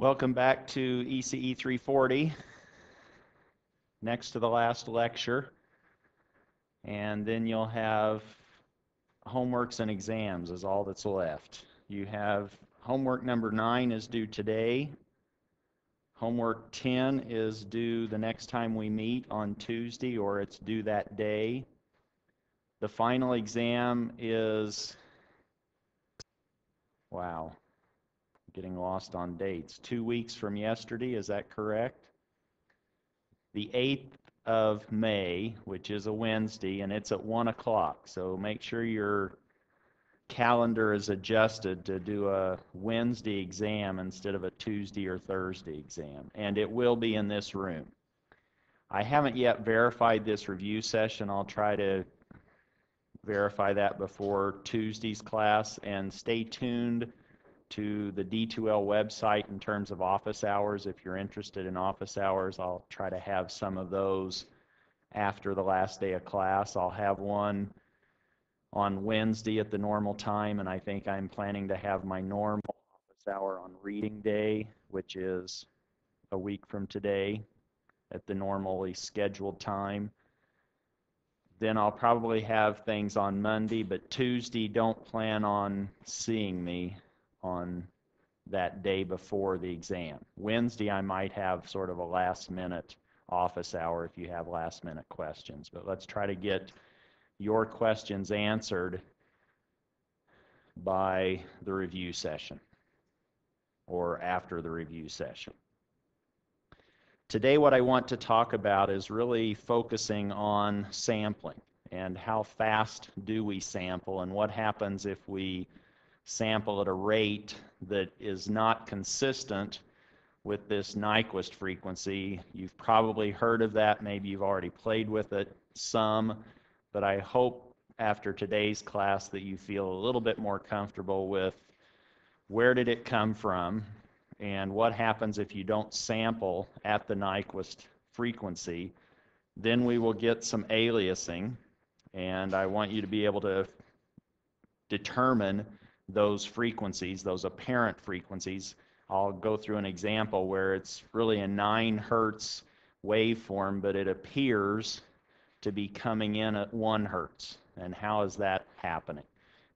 Welcome back to ECE 340. Next to the last lecture. And then you'll have homeworks and exams is all that's left. You have homework number nine is due today. Homework 10 is due the next time we meet on Tuesday, or it's due that day. The final exam is, wow, getting lost on dates. Two weeks from yesterday, is that correct? The 8th of May, which is a Wednesday, and it's at 1 o'clock. So make sure your calendar is adjusted to do a Wednesday exam instead of a Tuesday or Thursday exam. And it will be in this room. I haven't yet verified this review session. I'll try to verify that before Tuesday's class. And stay tuned to the D2L website in terms of office hours. If you're interested in office hours, I'll try to have some of those after the last day of class. I'll have one on Wednesday at the normal time, and I think I'm planning to have my normal office hour on reading day, which is a week from today at the normally scheduled time. Then I'll probably have things on Monday, but Tuesday, don't plan on seeing me on that day before the exam. Wednesday, I might have sort of a last minute office hour if you have last minute questions. But let's try to get your questions answered by the review session or after the review session. Today, what I want to talk about is really focusing on sampling and how fast do we sample and what happens if we sample at a rate that is not consistent with this Nyquist frequency. You've probably heard of that, maybe you've already played with it some, but I hope after today's class that you feel a little bit more comfortable with where did it come from and what happens if you don't sample at the Nyquist frequency. Then we will get some aliasing, and I want you to be able to determine those frequencies, those apparent frequencies. I'll go through an example where it's really a 9 hertz waveform, but it appears to be coming in at 1 hertz. And how is that happening?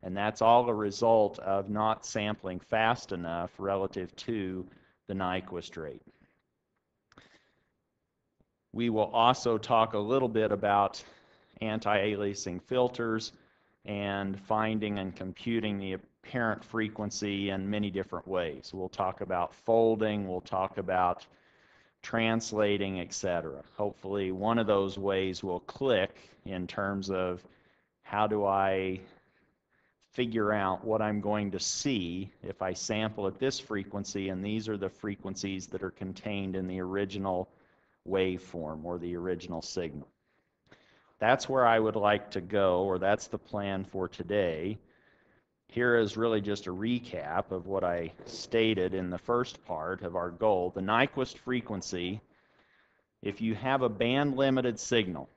And that's all a result of not sampling fast enough relative to the Nyquist rate. We will also talk a little bit about anti-aliasing filters and finding and computing the apparent frequency in many different ways. We'll talk about folding, we'll talk about translating, etc. Hopefully one of those ways will click in terms of how do I figure out what I'm going to see if I sample at this frequency and these are the frequencies that are contained in the original waveform or the original signal. That's where I would like to go or that's the plan for today. Here is really just a recap of what I stated in the first part of our goal. The Nyquist frequency, if you have a band limited signal,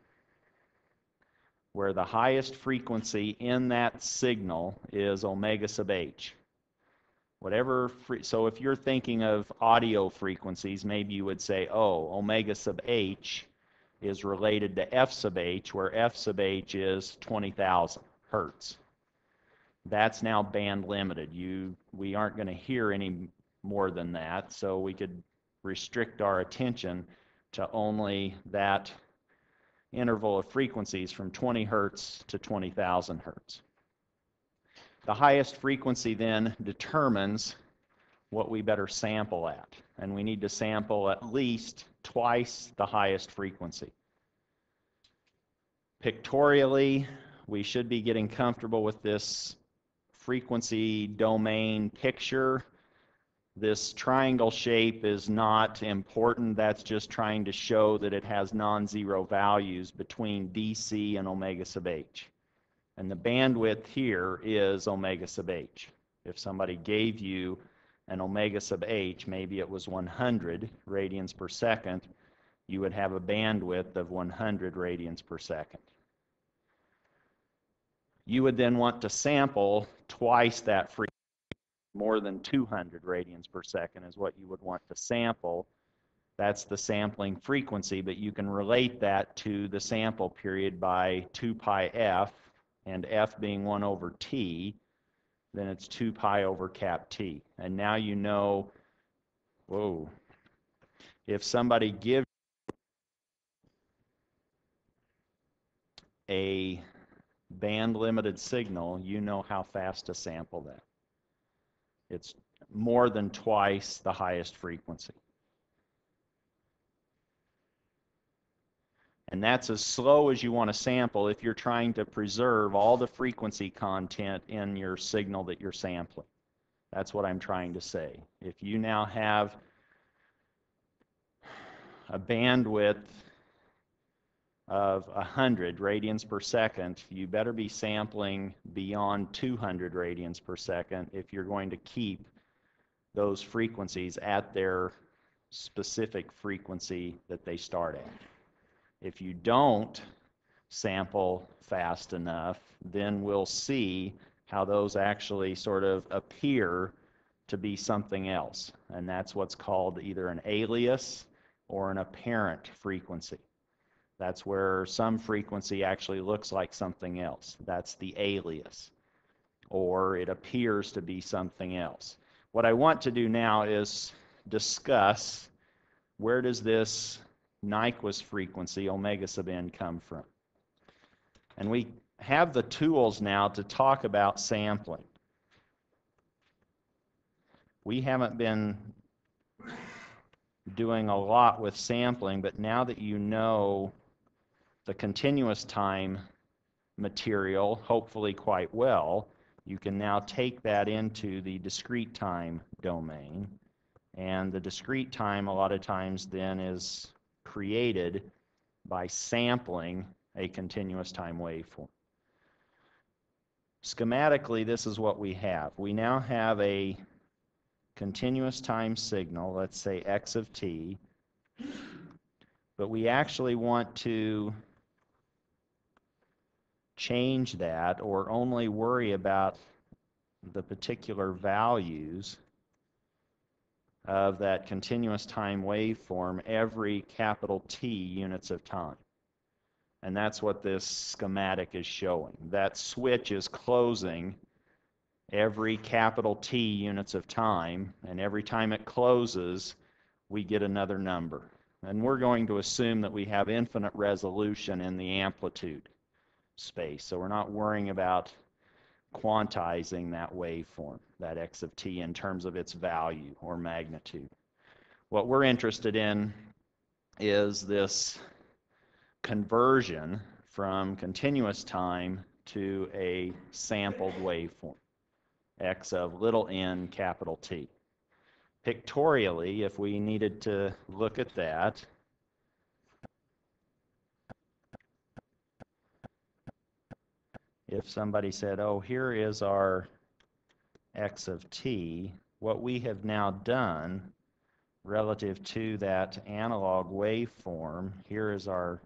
where the highest frequency in that signal is omega sub h. Whatever, so if you're thinking of audio frequencies, maybe you would say, oh, omega sub h is related to f sub h, where f sub h is 20,000 hertz. That's now band limited. You, we aren't going to hear any more than that, so we could restrict our attention to only that interval of frequencies from 20 hertz to 20,000 hertz. The highest frequency then determines what we better sample at, and we need to sample at least twice the highest frequency. Pictorially, we should be getting comfortable with this frequency domain picture. This triangle shape is not important. That's just trying to show that it has non-zero values between DC and omega sub h. And the bandwidth here is omega sub h. If somebody gave you an omega sub h, maybe it was 100 radians per second, you would have a bandwidth of 100 radians per second. You would then want to sample twice that frequency more than 200 radians per second is what you would want to sample. That's the sampling frequency, but you can relate that to the sample period by 2 pi f, and f being 1 over t, then it's 2 pi over cap t. And now you know, whoa, if somebody gives a band limited signal, you know how fast to sample that. It's more than twice the highest frequency. And that's as slow as you want to sample if you're trying to preserve all the frequency content in your signal that you're sampling. That's what I'm trying to say. If you now have a bandwidth of 100 radians per second, you better be sampling beyond 200 radians per second if you're going to keep those frequencies at their specific frequency that they start at. If you don't sample fast enough, then we'll see how those actually sort of appear to be something else. And that's what's called either an alias or an apparent frequency. That's where some frequency actually looks like something else. That's the alias. Or it appears to be something else. What I want to do now is discuss where does this Nyquist frequency, omega sub n, come from. And we have the tools now to talk about sampling. We haven't been doing a lot with sampling, but now that you know the continuous time material, hopefully quite well, you can now take that into the discrete time domain. And the discrete time, a lot of times, then is created by sampling a continuous time waveform. Schematically, this is what we have. We now have a continuous time signal, let's say x of t, but we actually want to change that or only worry about the particular values of that continuous time waveform every capital T units of time. And that's what this schematic is showing. That switch is closing every capital T units of time, and every time it closes, we get another number. And we're going to assume that we have infinite resolution in the amplitude space. So we're not worrying about quantizing that waveform, that x of t, in terms of its value or magnitude. What we're interested in is this conversion from continuous time to a sampled waveform, x of little n capital T. Pictorially, if we needed to look at that, if somebody said, oh, here is our x of t, what we have now done relative to that analog waveform, here is our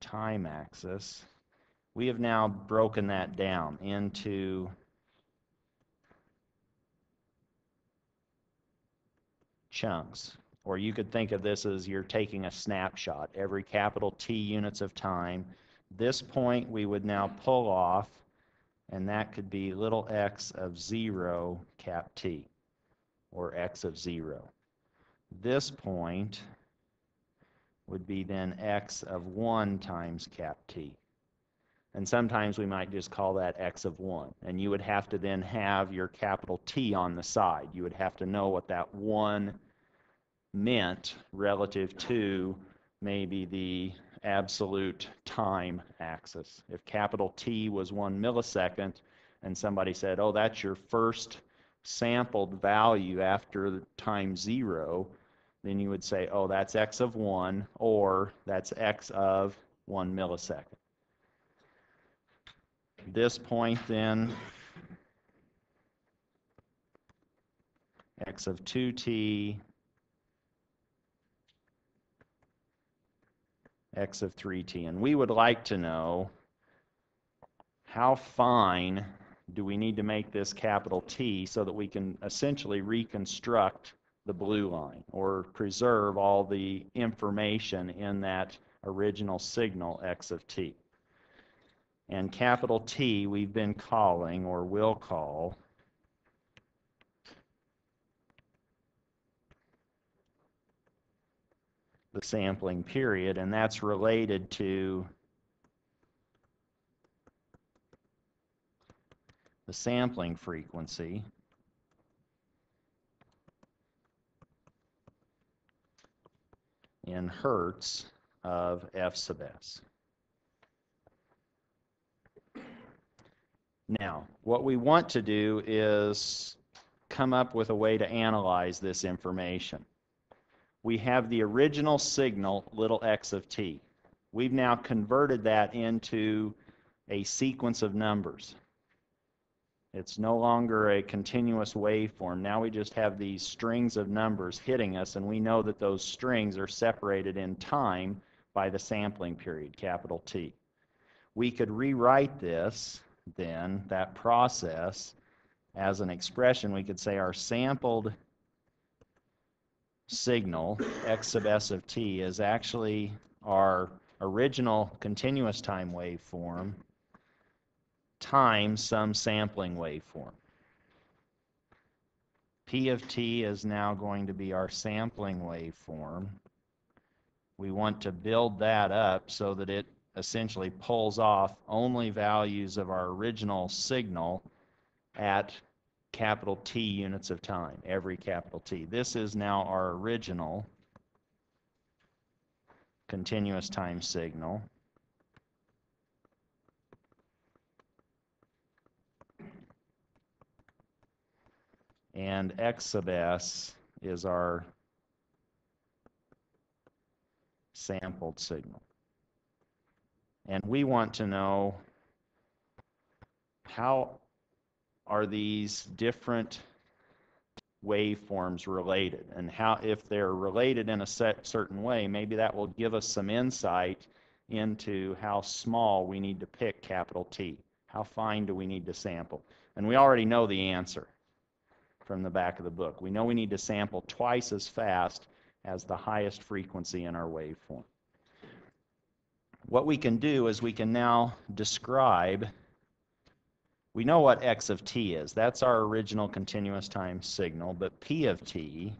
time axis, we have now broken that down into chunks. Or you could think of this as you're taking a snapshot. Every capital T units of time this point we would now pull off, and that could be little x of 0 cap t, or x of 0. This point would be then x of 1 times cap t. And sometimes we might just call that x of 1. And you would have to then have your capital T on the side. You would have to know what that 1 meant relative to maybe the absolute time axis. If capital T was one millisecond and somebody said, oh, that's your first sampled value after time zero, then you would say, oh, that's x of 1, or that's x of 1 millisecond. This point then, x of 2t x of 3t. And we would like to know how fine do we need to make this capital T so that we can essentially reconstruct the blue line or preserve all the information in that original signal x of t. And capital T we've been calling or will call the sampling period, and that's related to the sampling frequency. in hertz of f sub s. Now, what we want to do is come up with a way to analyze this information. We have the original signal, little x of t. We've now converted that into a sequence of numbers. It's no longer a continuous waveform. Now we just have these strings of numbers hitting us, and we know that those strings are separated in time by the sampling period, capital T. We could rewrite this, then, that process, as an expression. We could say our sampled signal, x sub s of t, is actually our original continuous time waveform times some sampling waveform. P of t is now going to be our sampling waveform. We want to build that up so that it essentially pulls off only values of our original signal at capital T units of time, every capital T. This is now our original continuous time signal. and x sub s is our sampled signal. And we want to know how are these different waveforms related and how if they're related in a set certain way maybe that will give us some insight into how small we need to pick capital T how fine do we need to sample and we already know the answer from the back of the book. We know we need to sample twice as fast as the highest frequency in our waveform. What we can do is we can now describe, we know what x of t is. That's our original continuous time signal, but p of t,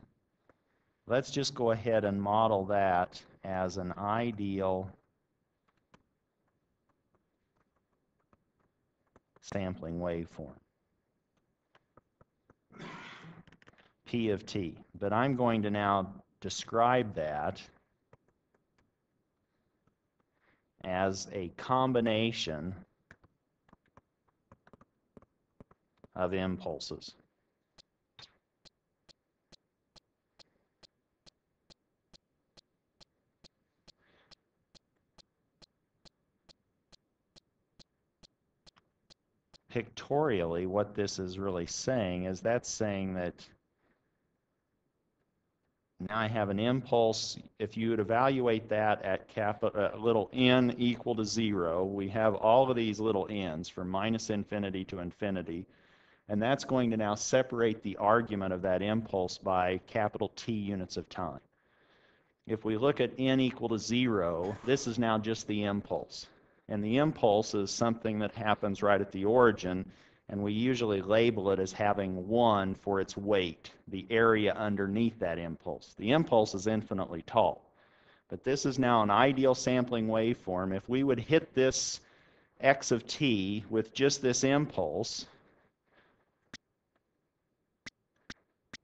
let's just go ahead and model that as an ideal sampling waveform. P of t. But I'm going to now describe that as a combination of impulses. Pictorially, what this is really saying is that's saying that now I have an impulse. If you would evaluate that at capital, uh, little n equal to zero, we have all of these little n's from minus infinity to infinity. And that's going to now separate the argument of that impulse by capital T units of time. If we look at n equal to zero, this is now just the impulse. And the impulse is something that happens right at the origin and we usually label it as having 1 for its weight, the area underneath that impulse. The impulse is infinitely tall. But this is now an ideal sampling waveform. If we would hit this x of t with just this impulse,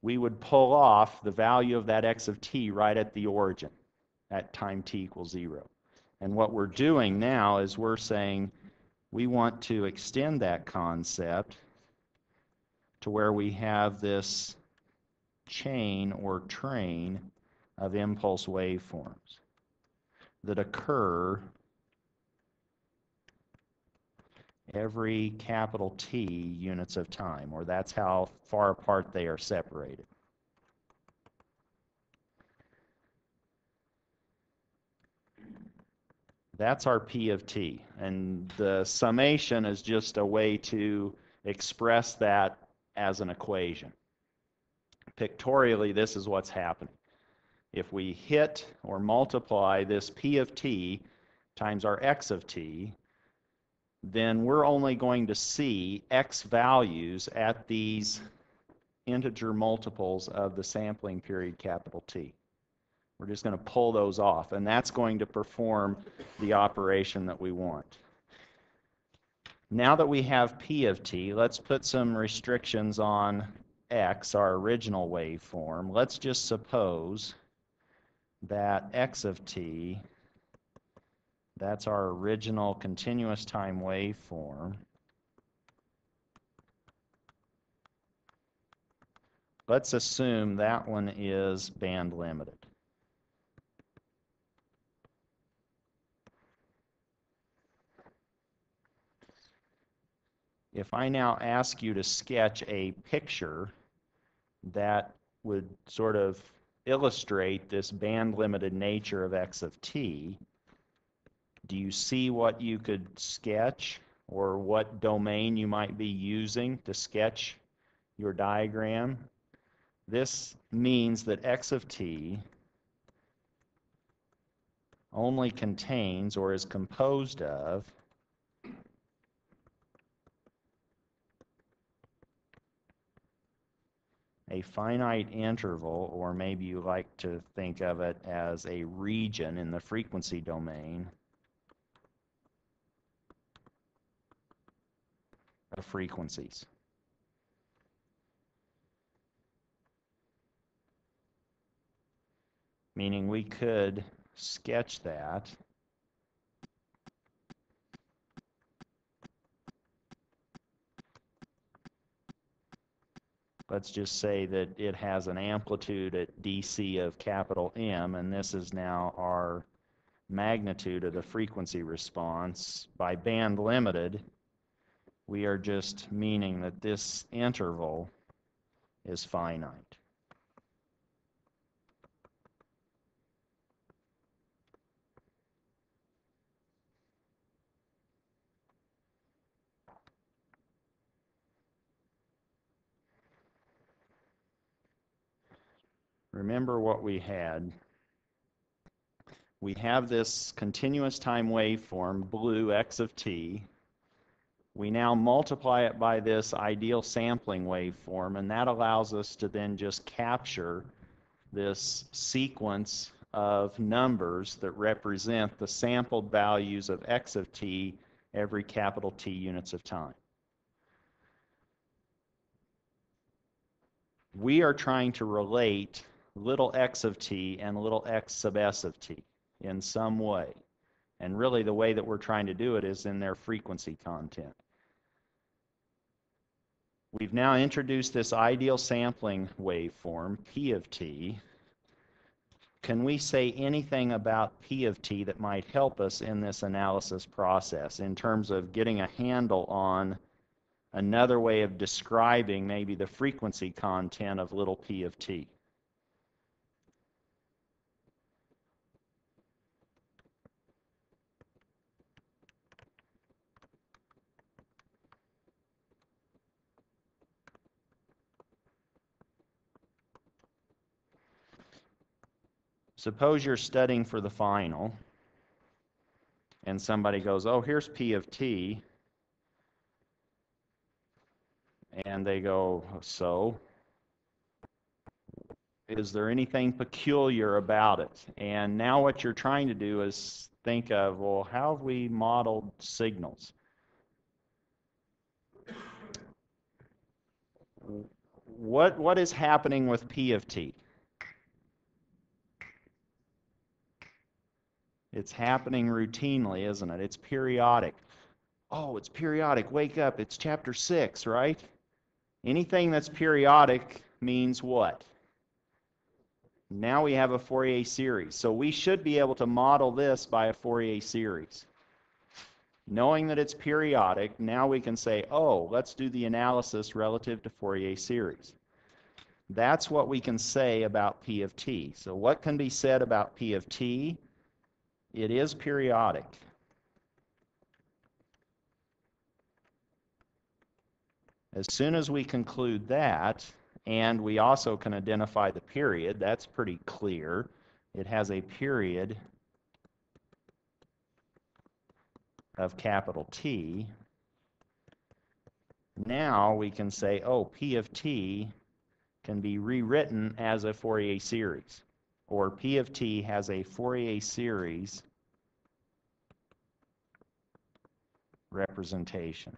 we would pull off the value of that x of t right at the origin at time t equals 0. And what we're doing now is we're saying we want to extend that concept to where we have this chain or train of impulse waveforms that occur every capital T units of time, or that's how far apart they are separated. That's our P of T. And the summation is just a way to express that as an equation. Pictorially, this is what's happening. If we hit or multiply this p of t times our x of t, then we're only going to see x values at these integer multiples of the sampling period capital T. We're just going to pull those off, and that's going to perform the operation that we want. Now that we have P of t, let's put some restrictions on x, our original waveform. Let's just suppose that x of t, that's our original continuous time waveform, let's assume that one is band limited. If I now ask you to sketch a picture that would sort of illustrate this band limited nature of x of t, do you see what you could sketch or what domain you might be using to sketch your diagram? This means that x of t only contains or is composed of a finite interval, or maybe you like to think of it as a region in the frequency domain of frequencies. meaning we could sketch that let's just say that it has an amplitude at DC of capital M, and this is now our magnitude of the frequency response. By band limited, we are just meaning that this interval is finite. remember what we had. We have this continuous time waveform, blue x of t. We now multiply it by this ideal sampling waveform, and that allows us to then just capture this sequence of numbers that represent the sampled values of x of t every capital T units of time. We are trying to relate little x of t and little x sub s of t in some way. And really the way that we're trying to do it is in their frequency content. We've now introduced this ideal sampling waveform, p of t. Can we say anything about p of t that might help us in this analysis process in terms of getting a handle on another way of describing maybe the frequency content of little p of t? Suppose you're studying for the final and somebody goes, oh, here's P of T. And they go, so? Is there anything peculiar about it? And now what you're trying to do is think of, well, how have we modeled signals? What, what is happening with P of T? It's happening routinely, isn't it? It's periodic. Oh, it's periodic. Wake up. It's chapter 6, right? Anything that's periodic means what? Now we have a Fourier series. So we should be able to model this by a Fourier series. Knowing that it's periodic, now we can say, oh, let's do the analysis relative to Fourier series. That's what we can say about P of t. So what can be said about P of t? It is periodic. As soon as we conclude that, and we also can identify the period, that's pretty clear. It has a period of capital T. Now we can say, oh, P of T can be rewritten as a Fourier series, or P of T has a Fourier series representation.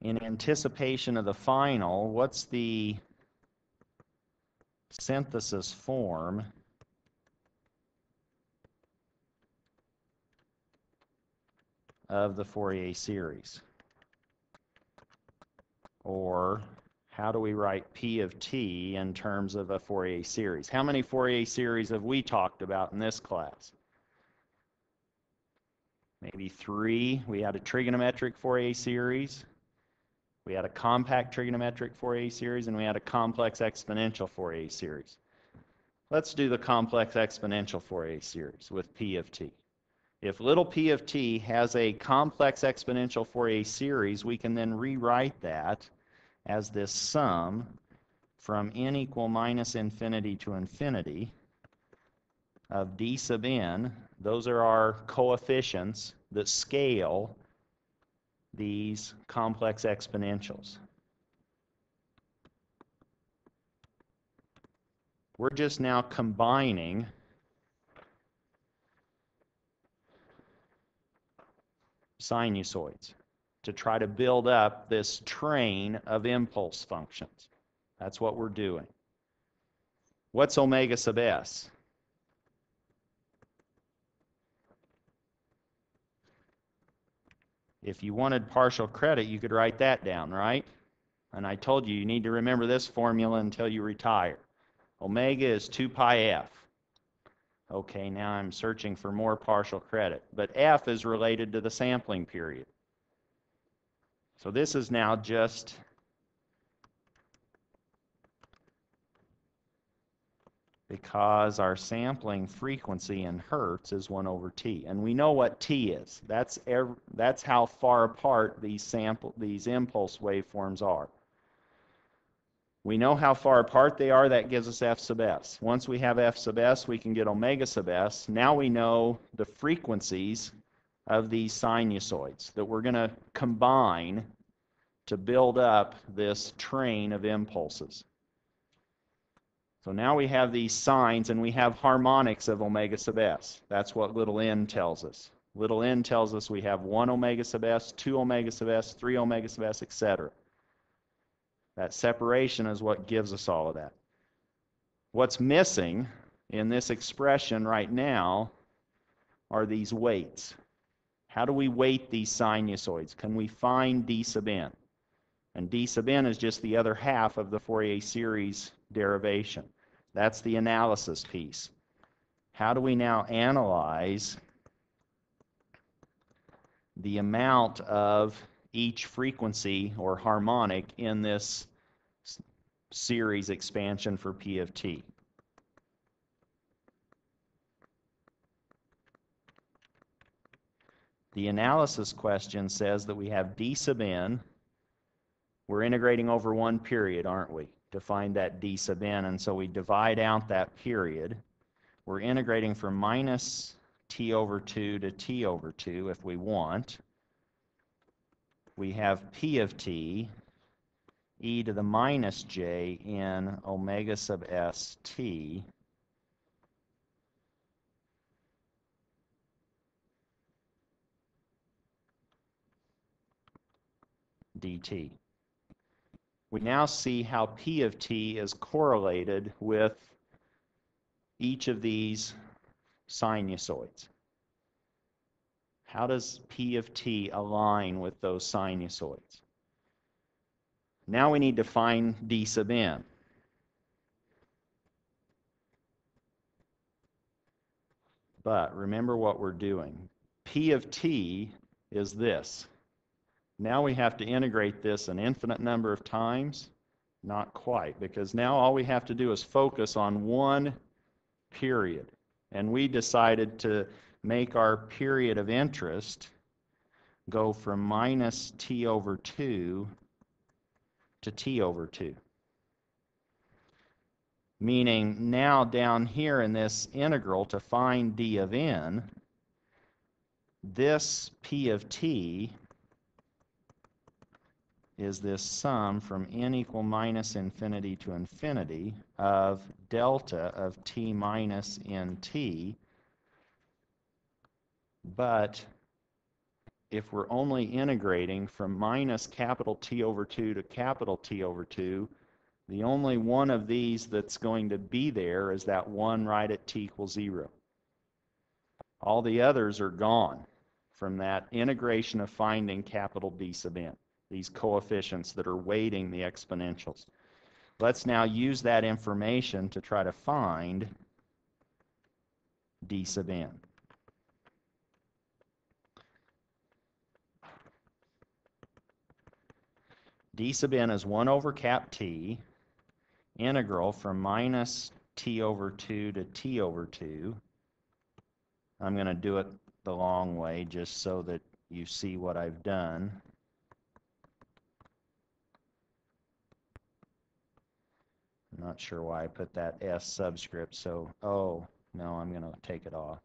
In anticipation of the final, what's the synthesis form of the Fourier series? Or how do we write P of T in terms of a Fourier series? How many Fourier series have we talked about in this class? Maybe three. We had a trigonometric Fourier series. We had a compact trigonometric Fourier series, and we had a complex exponential Fourier series. Let's do the complex exponential Fourier series with P of t. If little p of t has a complex exponential Fourier series, we can then rewrite that as this sum from n equal minus infinity to infinity of d sub n. Those are our coefficients that scale these complex exponentials. We're just now combining sinusoids to try to build up this train of impulse functions. That's what we're doing. What's omega sub s? If you wanted partial credit, you could write that down, right? And I told you, you need to remember this formula until you retire. Omega is 2 pi f. Okay, now I'm searching for more partial credit. But f is related to the sampling period. So this is now just because our sampling frequency in hertz is 1 over t. And we know what t is. That's, every, that's how far apart these, sample, these impulse waveforms are. We know how far apart they are. That gives us f sub s. Once we have f sub s, we can get omega sub s. Now we know the frequencies of these sinusoids that we're going to combine to build up this train of impulses. So now we have these signs and we have harmonics of omega sub s. That's what little n tells us. Little n tells us we have 1 omega sub s, 2 omega sub s, 3 omega sub s, etc. That separation is what gives us all of that. What's missing in this expression right now are these weights. How do we weight these sinusoids? Can we find d sub n? And d sub n is just the other half of the Fourier series derivation. That's the analysis piece. How do we now analyze the amount of each frequency or harmonic in this series expansion for P of t? The analysis question says that we have d sub n. We're integrating over one period, aren't we? to find that d sub n. And so we divide out that period. We're integrating from minus t over 2 to t over 2 if we want. We have p of t e to the minus j in omega sub s t dt we now see how P of t is correlated with each of these sinusoids. How does P of t align with those sinusoids? Now we need to find d sub n. But remember what we're doing. P of t is this. Now we have to integrate this an infinite number of times Not quite, because now all we have to do is focus on one period. And we decided to make our period of interest go from minus t over 2 to t over 2. Meaning now down here in this integral to find d of n, this p of t is this sum from n equal minus infinity to infinity of delta of t minus nt. But if we're only integrating from minus capital T over 2 to capital T over 2, the only one of these that's going to be there is that one right at t equals 0. All the others are gone from that integration of finding capital D sub n these coefficients that are weighting the exponentials. Let's now use that information to try to find d sub n. d sub n is 1 over cap t, integral from minus t over 2 to t over 2. I'm going to do it the long way just so that you see what I've done. I'm not sure why I put that S subscript, so, oh, no, I'm going to take it off.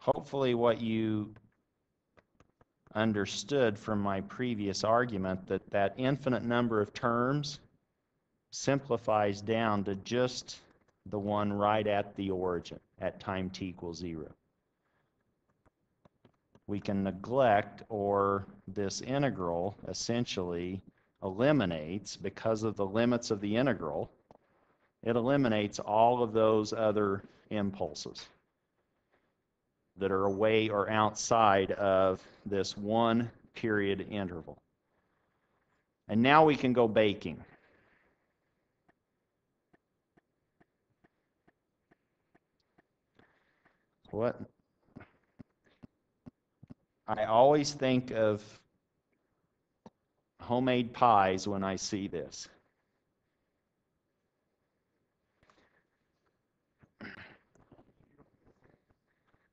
Hopefully what you understood from my previous argument that that infinite number of terms simplifies down to just the one right at the origin, at time t equals 0. We can neglect, or this integral essentially eliminates, because of the limits of the integral, it eliminates all of those other impulses that are away or outside of this one period interval. And now we can go baking. What? I always think of homemade pies when I see this.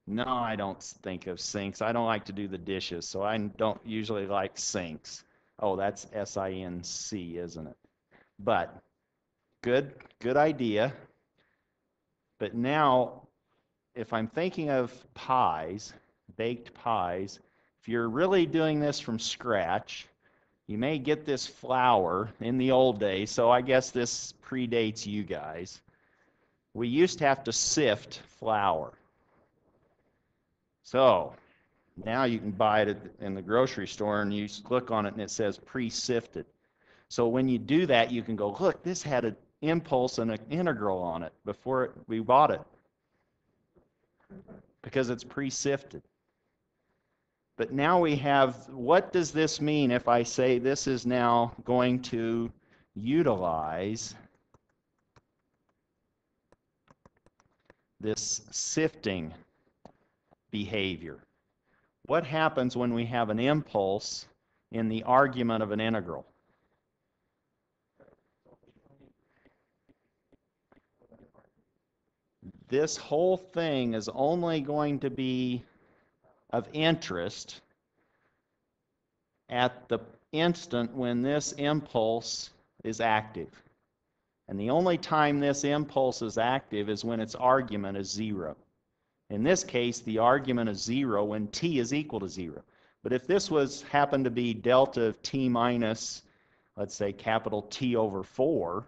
No, I don't think of sinks. I don't like to do the dishes, so I don't usually like sinks. Oh, that's S-I-N-C, isn't it? But good, good idea. But now if I'm thinking of pies, baked pies, if you're really doing this from scratch, you may get this flour in the old days, so I guess this predates you guys. We used to have to sift flour. So now you can buy it in the grocery store and you click on it and it says pre-sifted. So when you do that, you can go, look, this had an impulse and an integral on it before we bought it because it's pre-sifted. But now we have, what does this mean if I say this is now going to utilize this sifting behavior? What happens when we have an impulse in the argument of an integral? this whole thing is only going to be of interest at the instant when this impulse is active. And the only time this impulse is active is when its argument is zero. In this case, the argument is zero when t is equal to zero. But if this was happened to be delta of t minus, let's say capital T over 4,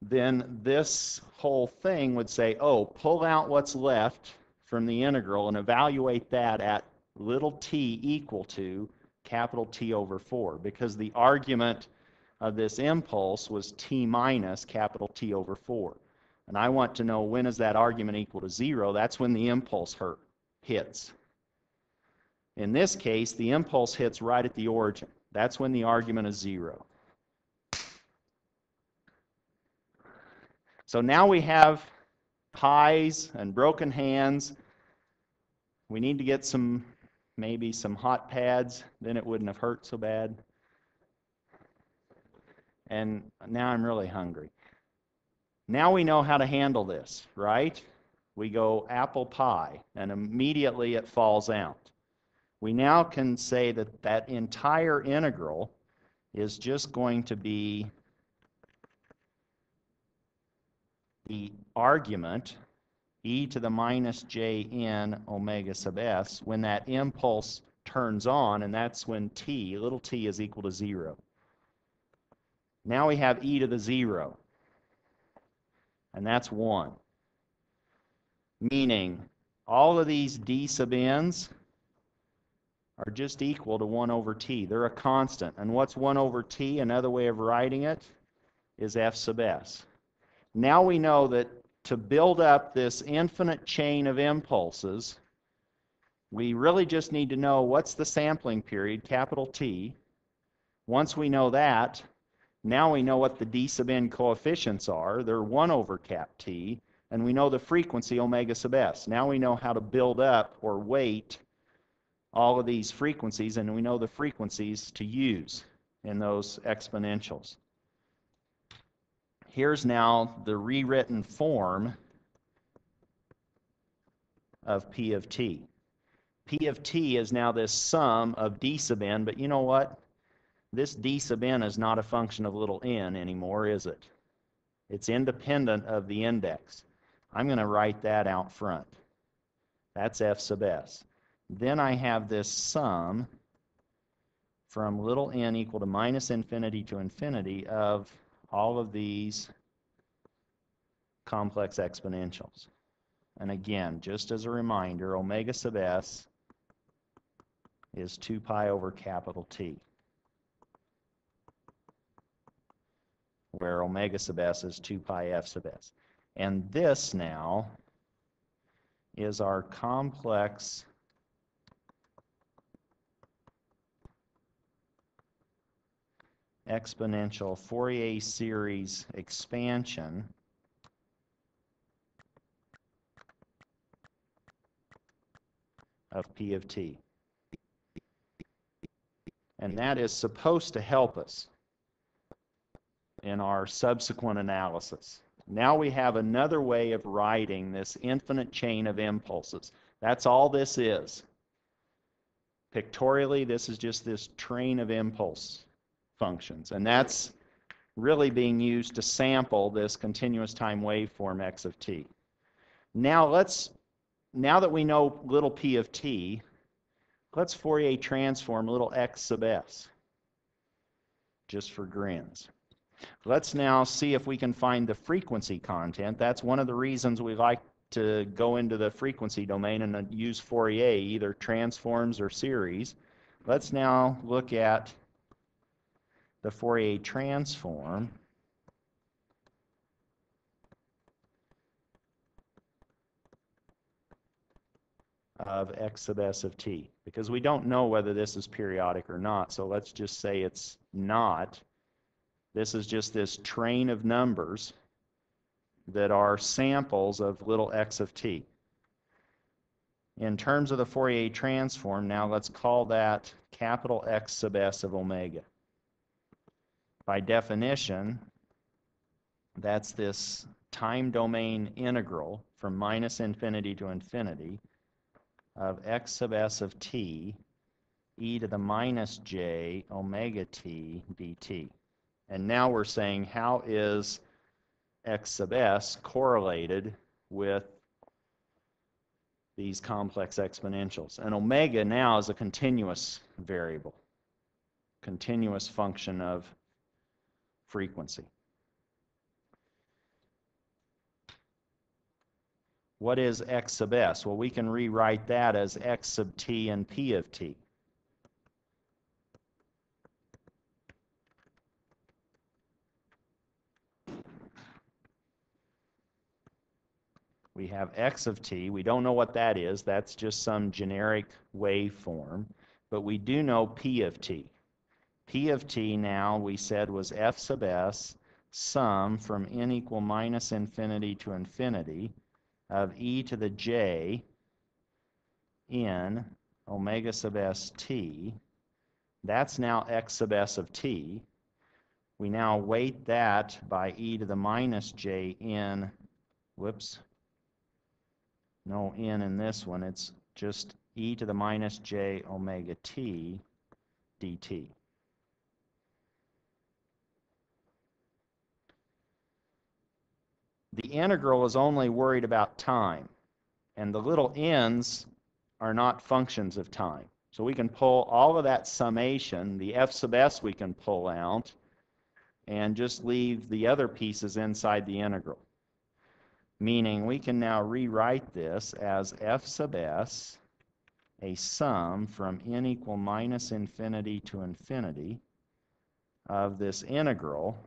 then this whole thing would say, oh, pull out what's left from the integral and evaluate that at little t equal to capital T over 4, because the argument of this impulse was t minus capital T over 4. And I want to know when is that argument equal to 0? That's when the impulse hurt, hits. In this case, the impulse hits right at the origin. That's when the argument is 0. So now we have pies and broken hands. We need to get some, maybe some hot pads, then it wouldn't have hurt so bad. And now I'm really hungry. Now we know how to handle this, right? We go apple pie, and immediately it falls out. We now can say that that entire integral is just going to be the argument e to the minus j n omega sub s when that impulse turns on, and that's when t, little t, is equal to 0. Now we have e to the 0, and that's 1. Meaning, all of these d sub n's are just equal to 1 over t. They're a constant. And what's 1 over t? Another way of writing it is f sub s. Now we know that to build up this infinite chain of impulses, we really just need to know what's the sampling period, capital T. Once we know that, now we know what the d sub n coefficients are. They're 1 over cap t. And we know the frequency, omega sub s. Now we know how to build up or weight all of these frequencies, and we know the frequencies to use in those exponentials. Here's now the rewritten form of P of t. P of t is now this sum of d sub n, but you know what? This d sub n is not a function of little n anymore, is it? It's independent of the index. I'm going to write that out front. That's f sub s. Then I have this sum from little n equal to minus infinity to infinity of all of these complex exponentials. And again, just as a reminder, omega sub s is 2 pi over capital T, where omega sub s is 2 pi f sub s. And this now is our complex exponential Fourier series expansion of P of t. And that is supposed to help us in our subsequent analysis. Now we have another way of writing this infinite chain of impulses. That's all this is. Pictorially, this is just this train of impulse functions. And that's really being used to sample this continuous time waveform x of t. Now let's, now that we know little p of t, let's Fourier transform little x sub s, just for grins. Let's now see if we can find the frequency content. That's one of the reasons we like to go into the frequency domain and use Fourier, either transforms or series. Let's now look at the Fourier transform of x sub s of t because we don't know whether this is periodic or not so let's just say it's not this is just this train of numbers that are samples of little x of t in terms of the Fourier transform now let's call that capital X sub s of omega by definition, that's this time domain integral from minus infinity to infinity of x sub s of t e to the minus j omega t dt. And now we're saying how is x sub s correlated with these complex exponentials. And omega now is a continuous variable, continuous function of frequency. What is x sub s? Well, we can rewrite that as x sub t and p of t. We have x of t. We don't know what that is. That's just some generic waveform. But we do know p of t. P of t now we said was f sub s sum from n equal minus infinity to infinity of e to the j in omega sub s t. That's now x sub s of t. We now weight that by e to the minus j in, whoops, no n in this one, it's just e to the minus j omega t dt. The integral is only worried about time, and the little n's are not functions of time. So we can pull all of that summation, the f sub s we can pull out, and just leave the other pieces inside the integral. Meaning we can now rewrite this as f sub s, a sum from n equal minus infinity to infinity of this integral.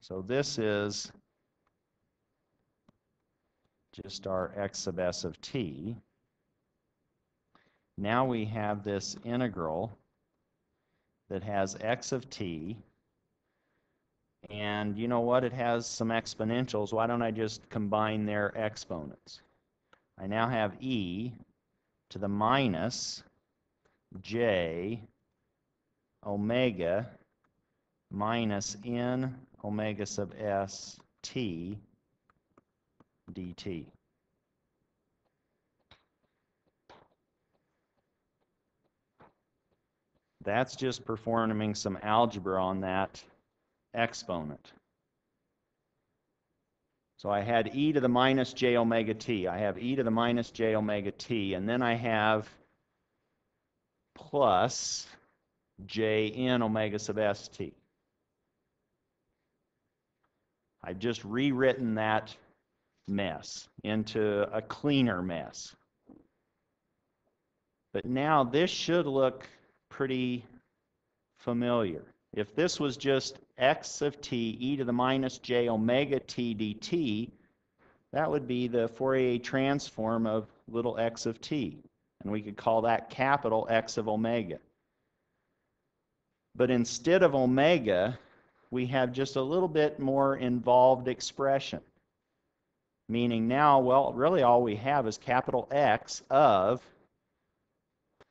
So this is just our x sub s of t. Now we have this integral that has x of t. And you know what? It has some exponentials. Why don't I just combine their exponents? I now have e to the minus j omega minus n omega sub s t dt. That's just performing some algebra on that exponent. So I had e to the minus j omega t. I have e to the minus j omega t, and then I have plus j n omega sub st. I've just rewritten that mess into a cleaner mess. But now this should look pretty familiar. If this was just x of t e to the minus j omega t dt, that would be the Fourier transform of little x of t. And we could call that capital X of omega. But instead of omega, we have just a little bit more involved expression. Meaning now, well, really all we have is capital X of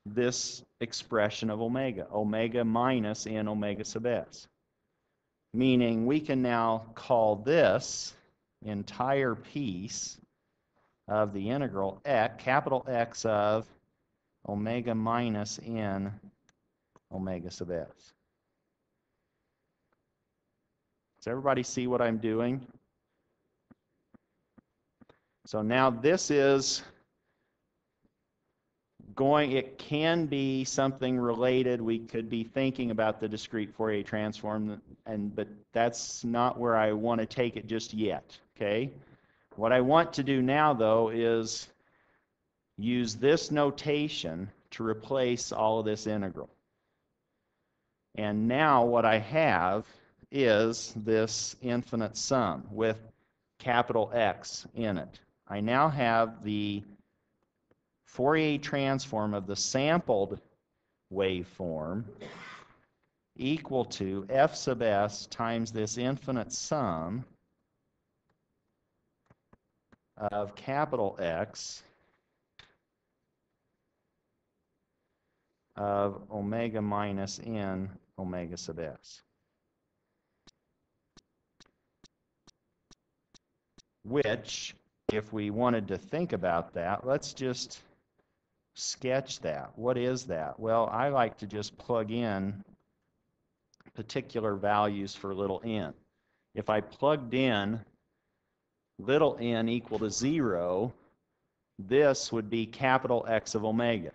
this expression of omega, omega minus n omega sub s. Meaning we can now call this entire piece of the integral x, capital X of omega minus n omega sub s. Does everybody see what I'm doing? So now this is going, it can be something related. We could be thinking about the discrete Fourier transform, and but that's not where I want to take it just yet, okay? What I want to do now, though, is use this notation to replace all of this integral. And now what I have is this infinite sum with capital X in it. I now have the Fourier transform of the sampled waveform equal to f sub s times this infinite sum of capital X of omega minus n omega sub s. Which if we wanted to think about that, let's just sketch that. What is that? Well, I like to just plug in particular values for little n. If I plugged in little n equal to 0, this would be capital X of omega.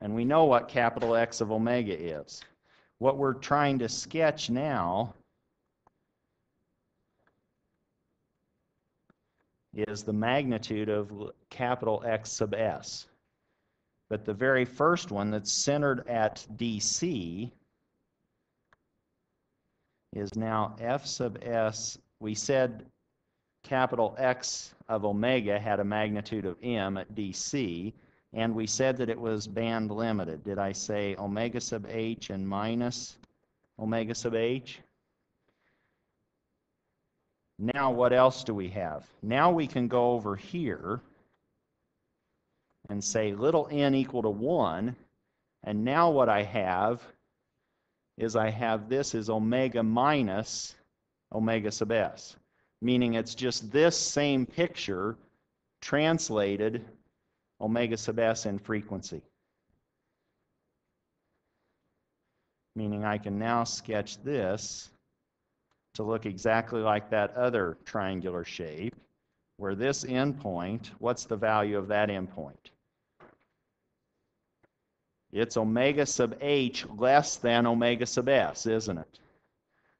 And we know what capital X of omega is. What we're trying to sketch now is the magnitude of capital X sub s. But the very first one that's centered at DC is now f sub s. We said capital X of omega had a magnitude of m at DC, and we said that it was band limited. Did I say omega sub h and minus omega sub h? Now what else do we have? Now we can go over here and say little n equal to 1. And now what I have is I have this is omega minus omega sub s, meaning it's just this same picture translated omega sub s in frequency. Meaning I can now sketch this to look exactly like that other triangular shape, where this endpoint, what's the value of that endpoint? It's omega sub h less than omega sub s, isn't it?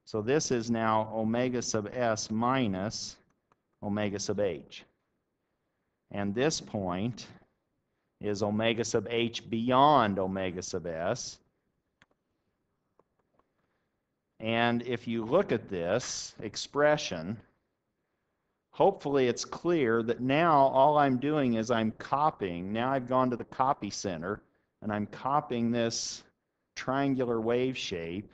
So this is now omega sub s minus omega sub h. And this point is omega sub h beyond omega sub s. And if you look at this expression, hopefully it's clear that now all I'm doing is I'm copying. Now I've gone to the copy center and I'm copying this triangular wave shape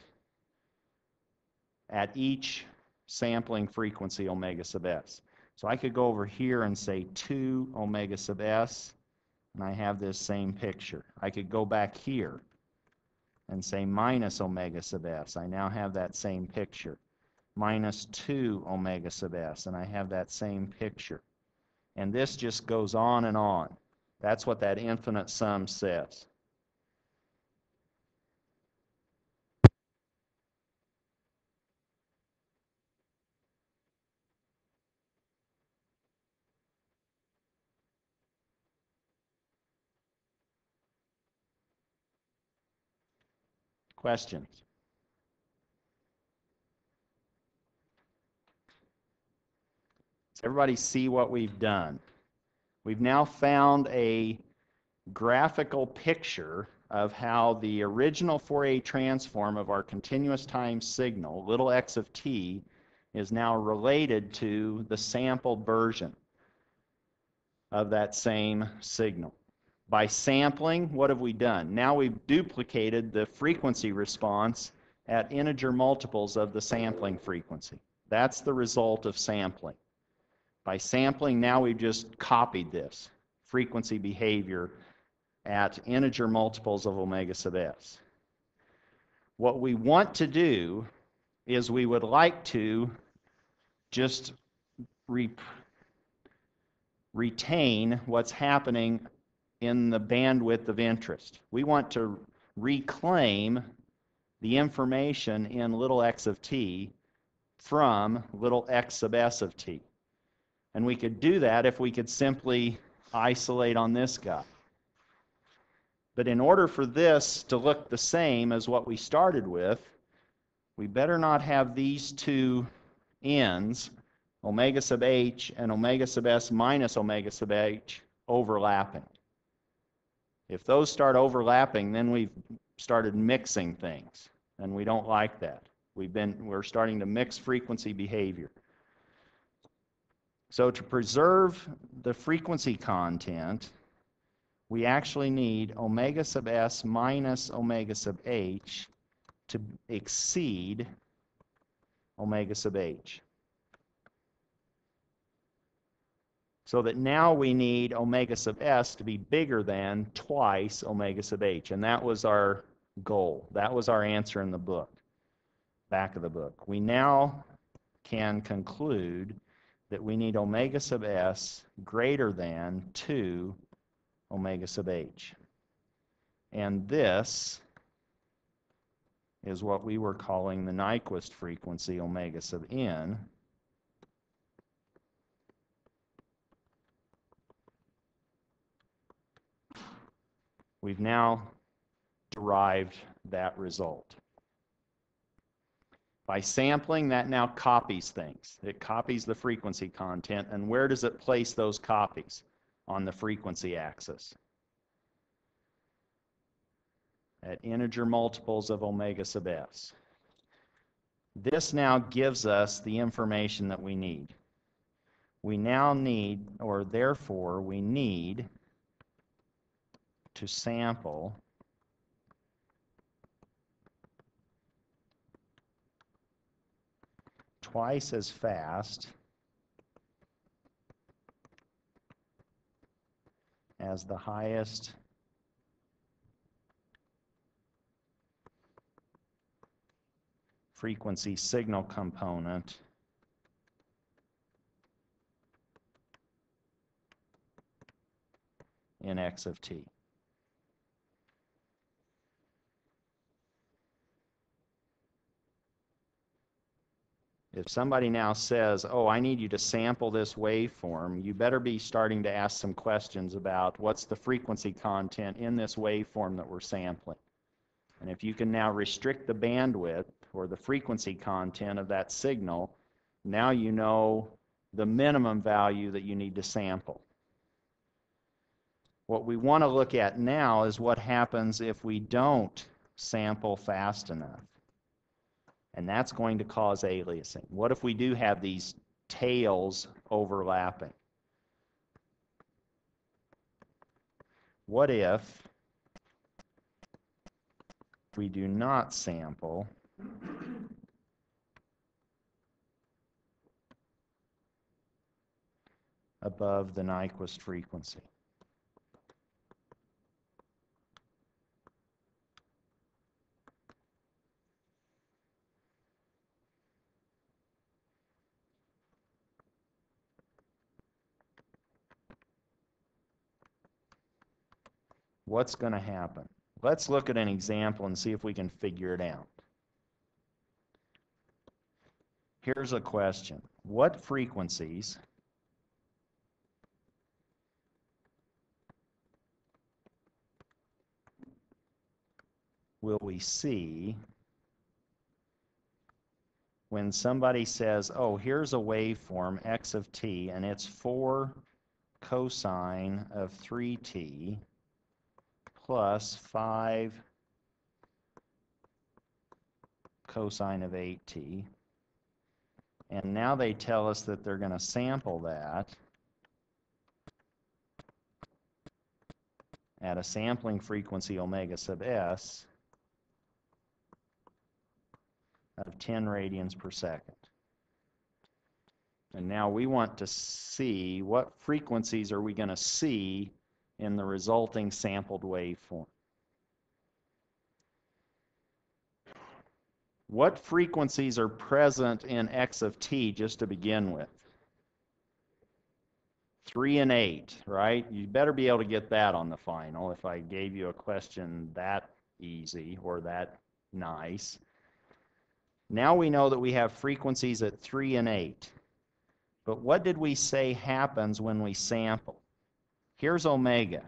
at each sampling frequency omega sub s. So I could go over here and say 2 omega sub s, and I have this same picture. I could go back here and say minus omega sub s. I now have that same picture. Minus 2 omega sub s, and I have that same picture. And this just goes on and on. That's what that infinite sum says. Questions? Does everybody see what we've done? We've now found a graphical picture of how the original Fourier transform of our continuous time signal, little x of t, is now related to the sampled version of that same signal. By sampling, what have we done? Now we've duplicated the frequency response at integer multiples of the sampling frequency. That's the result of sampling. By sampling, now we've just copied this frequency behavior at integer multiples of omega sub s. What we want to do is we would like to just re retain what's happening in the bandwidth of interest. We want to reclaim the information in little x of t from little x sub s of t. And we could do that if we could simply isolate on this guy. But in order for this to look the same as what we started with, we better not have these two ends, omega sub h and omega sub s minus omega sub h, overlapping. If those start overlapping, then we've started mixing things, and we don't like that. We've been, we're starting to mix frequency behavior. So to preserve the frequency content, we actually need omega sub s minus omega sub h to exceed omega sub h. So that now we need omega sub s to be bigger than twice omega sub h. And that was our goal. That was our answer in the book, back of the book. We now can conclude that we need omega sub s greater than 2 omega sub h. And this is what we were calling the Nyquist frequency omega sub n. We've now derived that result. By sampling, that now copies things. It copies the frequency content, and where does it place those copies? On the frequency axis. At integer multiples of omega sub s. This now gives us the information that we need. We now need, or therefore, we need to sample twice as fast as the highest frequency signal component in x of t. If somebody now says, oh, I need you to sample this waveform, you better be starting to ask some questions about what's the frequency content in this waveform that we're sampling. And if you can now restrict the bandwidth or the frequency content of that signal, now you know the minimum value that you need to sample. What we want to look at now is what happens if we don't sample fast enough. And that's going to cause aliasing. What if we do have these tails overlapping? What if we do not sample above the Nyquist frequency? What's going to happen? Let's look at an example and see if we can figure it out. Here's a question. What frequencies will we see when somebody says, oh, here's a waveform, x of t, and it's 4 cosine of 3t plus 5 cosine of 8t. And now they tell us that they're going to sample that at a sampling frequency omega sub s of 10 radians per second. And now we want to see what frequencies are we going to see in the resulting sampled waveform. What frequencies are present in x of t just to begin with? 3 and 8, right? You better be able to get that on the final if I gave you a question that easy or that nice. Now we know that we have frequencies at 3 and 8. But what did we say happens when we sample? Here's omega.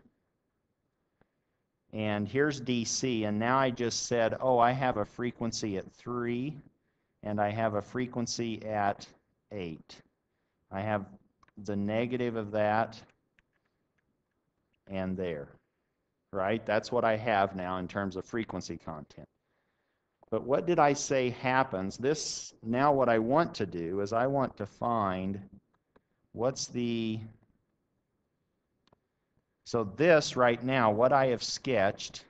And here's DC. And now I just said, oh, I have a frequency at 3, and I have a frequency at 8. I have the negative of that and there, right? That's what I have now in terms of frequency content. But what did I say happens? This, now what I want to do is I want to find what's the so this right now, what I have sketched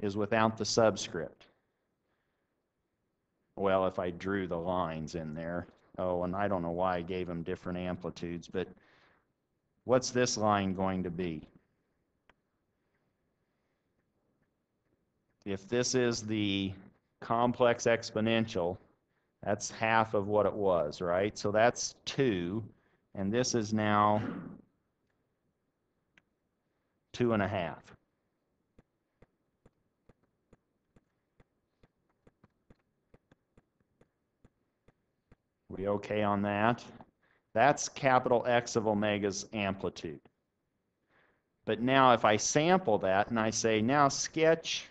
is without the subscript. Well, if I drew the lines in there. Oh, and I don't know why I gave them different amplitudes, but what's this line going to be? If this is the complex exponential, that's half of what it was, right? So that's 2, and this is now two and a half. We okay on that? That's capital X of omega's amplitude. But now if I sample that and I say, now sketch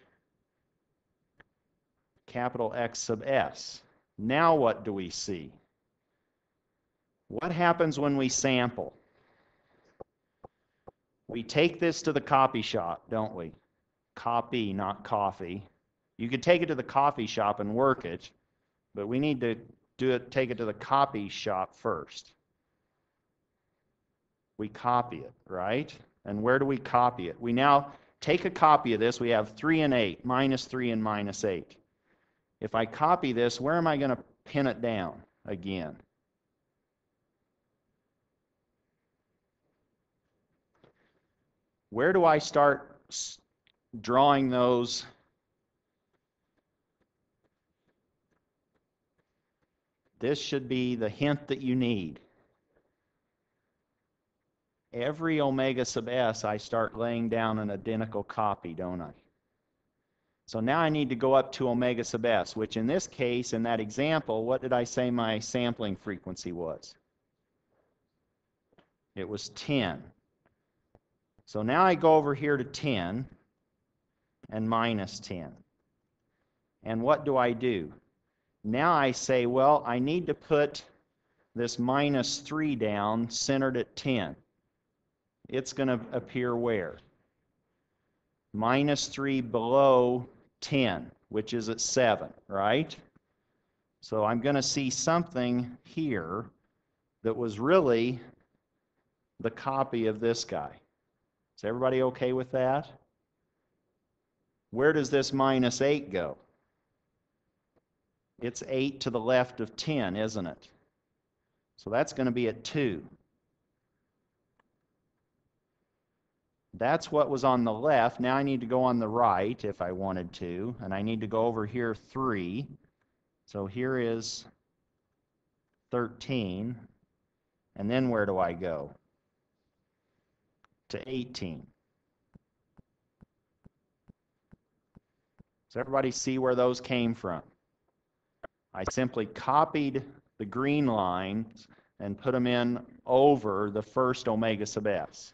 capital X sub S, now what do we see? What happens when we sample? We take this to the copy shop, don't we? Copy, not coffee. You could take it to the coffee shop and work it, but we need to do it, take it to the copy shop first. We copy it, right? And where do we copy it? We now take a copy of this. We have 3 and 8, minus 3 and minus 8. If I copy this, where am I going to pin it down? again. Where do I start drawing those This should be the hint that you need. Every omega sub s, I start laying down an identical copy, don't I? So now I need to go up to omega sub s, which in this case, in that example, what did I say my sampling frequency was? It was 10. So now I go over here to 10 and minus 10. And what do I do? Now I say, well, I need to put this minus 3 down centered at 10. It's going to appear where? Minus 3 below 10, which is at 7, right? So I'm going to see something here that was really the copy of this guy. Is everybody okay with that? Where does this minus 8 go? It's 8 to the left of 10, isn't it? So that's going to be at 2. That's what was on the left. Now I need to go on the right if I wanted to, and I need to go over here 3. So here is 13. And then where do I go? To 18. Does everybody see where those came from? I simply copied the green lines and put them in over the first omega sub s.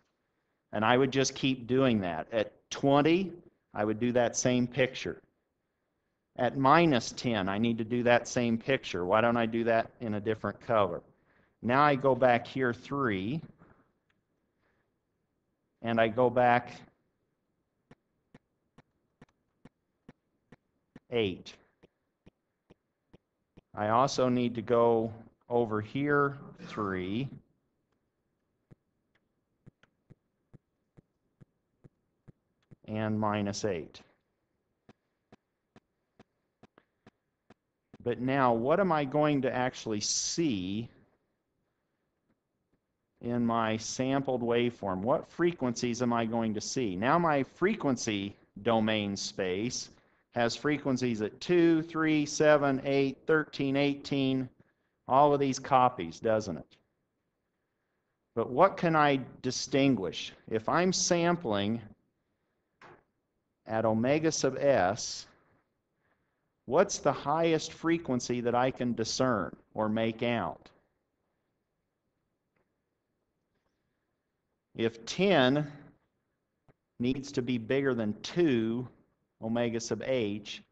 And I would just keep doing that. At 20, I would do that same picture. At minus 10, I need to do that same picture. Why don't I do that in a different color? Now I go back here 3, and I go back 8. I also need to go over here 3. and minus 8. But now, what am I going to actually see in my sampled waveform? What frequencies am I going to see? Now my frequency domain space has frequencies at 2, 3, 7, 8, 13, 18, all of these copies, doesn't it? But what can I distinguish? If I'm sampling at omega sub s, what's the highest frequency that I can discern or make out? If 10 needs to be bigger than 2, omega sub h,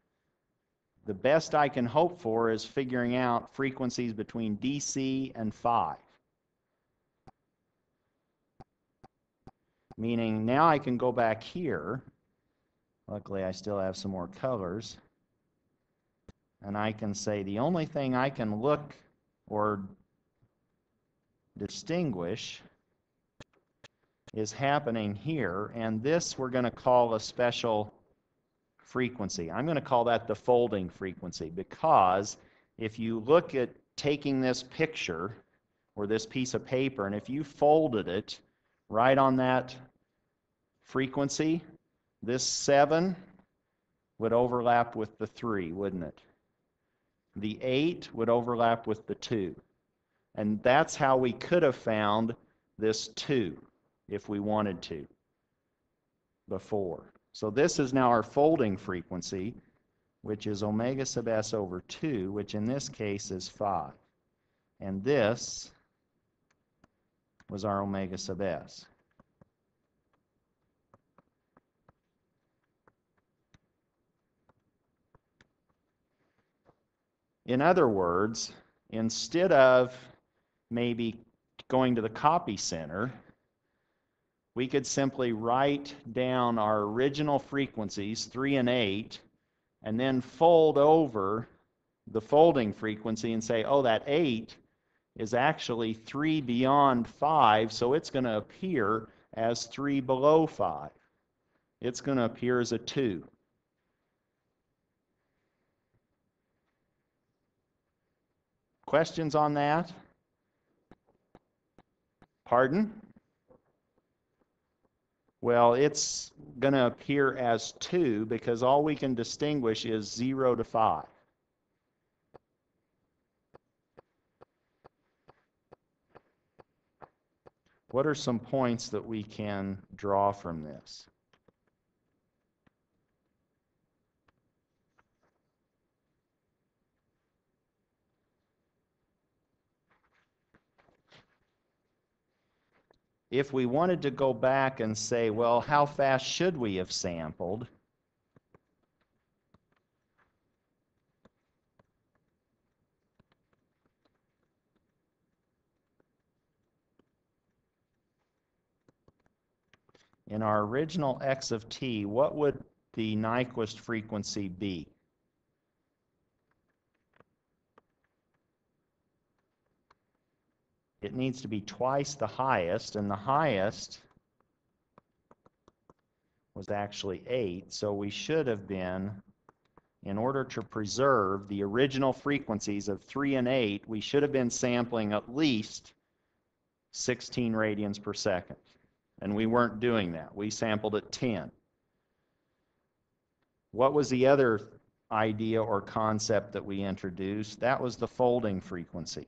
the best I can hope for is figuring out frequencies between DC and 5. Meaning now I can go back here. Luckily, I still have some more colors. And I can say the only thing I can look or distinguish is happening here. And this we're going to call a special frequency. I'm going to call that the folding frequency because if you look at taking this picture or this piece of paper and if you folded it right on that frequency, this 7 would overlap with the 3, wouldn't it? The 8 would overlap with the 2. And that's how we could have found this 2 if we wanted to before. So this is now our folding frequency, which is omega sub s over 2, which in this case is 5. And this was our omega sub s. In other words, instead of maybe going to the copy center, we could simply write down our original frequencies, 3 and 8, and then fold over the folding frequency and say, oh, that 8 is actually 3 beyond 5, so it's going to appear as 3 below 5. It's going to appear as a 2. Questions on that? Pardon? Well, it's going to appear as 2 because all we can distinguish is 0 to 5. What are some points that we can draw from this? If we wanted to go back and say, well, how fast should we have sampled? in our original x of t, what would the Nyquist frequency be? It needs to be twice the highest, and the highest was actually 8, so we should have been, in order to preserve the original frequencies of 3 and 8, we should have been sampling at least 16 radians per second. And we weren't doing that. We sampled at 10. What was the other idea or concept that we introduced? That was the folding frequency.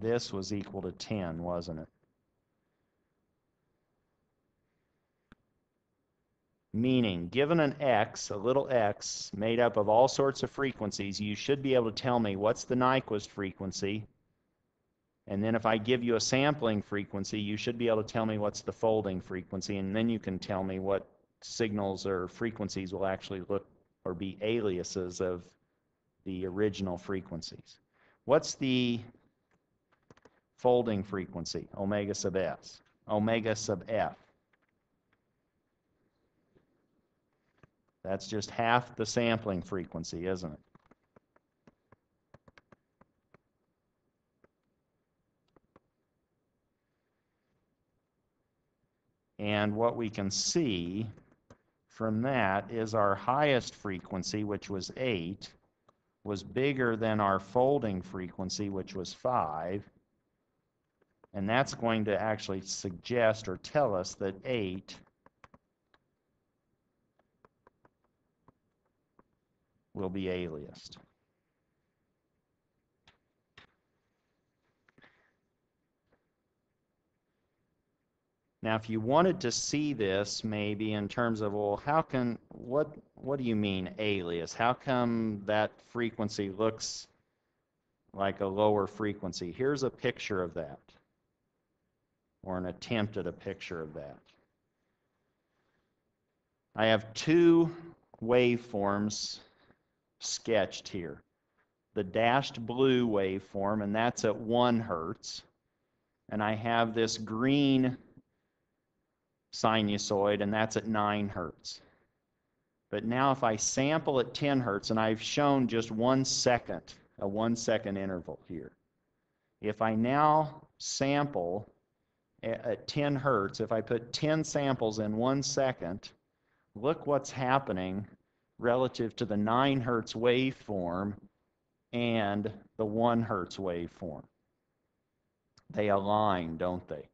This was equal to 10, wasn't it? Meaning, given an x, a little x, made up of all sorts of frequencies, you should be able to tell me what's the Nyquist frequency. And then if I give you a sampling frequency, you should be able to tell me what's the folding frequency. And then you can tell me what signals or frequencies will actually look or be aliases of the original frequencies. What's the folding frequency, omega sub s, omega sub f. That's just half the sampling frequency, isn't it? And what we can see from that is our highest frequency, which was 8, was bigger than our folding frequency, which was 5, and that's going to actually suggest or tell us that 8 will be aliased. Now, if you wanted to see this maybe in terms of, well, how can, what, what do you mean alias? How come that frequency looks like a lower frequency? Here's a picture of that or an attempt at a picture of that. I have two waveforms sketched here. The dashed blue waveform, and that's at 1 hertz. And I have this green sinusoid, and that's at 9 hertz. But now if I sample at 10 hertz, and I've shown just one second, a one second interval here. If I now sample at 10 hertz, if I put 10 samples in one second, look what's happening relative to the 9 hertz waveform and the 1 hertz waveform. They align, don't they?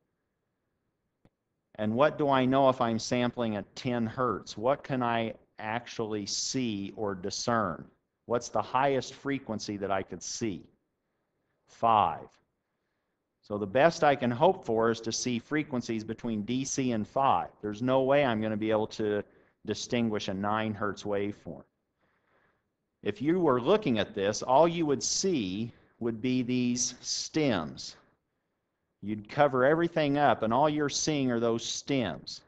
And what do I know if I'm sampling at 10 hertz? What can I actually see or discern? What's the highest frequency that I could see? 5. So the best I can hope for is to see frequencies between DC and 5. There's no way I'm going to be able to distinguish a 9 hertz waveform. If you were looking at this, all you would see would be these stems. You'd cover everything up, and all you're seeing are those stems.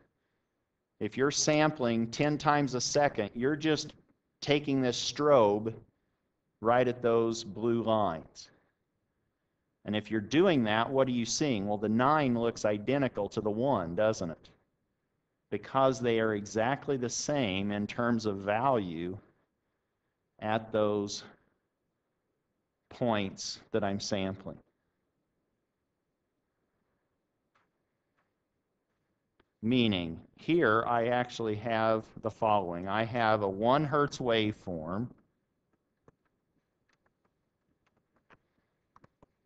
If you're sampling 10 times a second, you're just taking this strobe right at those blue lines. And if you're doing that, what are you seeing? Well, the 9 looks identical to the 1, doesn't it? because they are exactly the same in terms of value at those points that I'm sampling. Meaning, here I actually have the following. I have a 1 hertz waveform,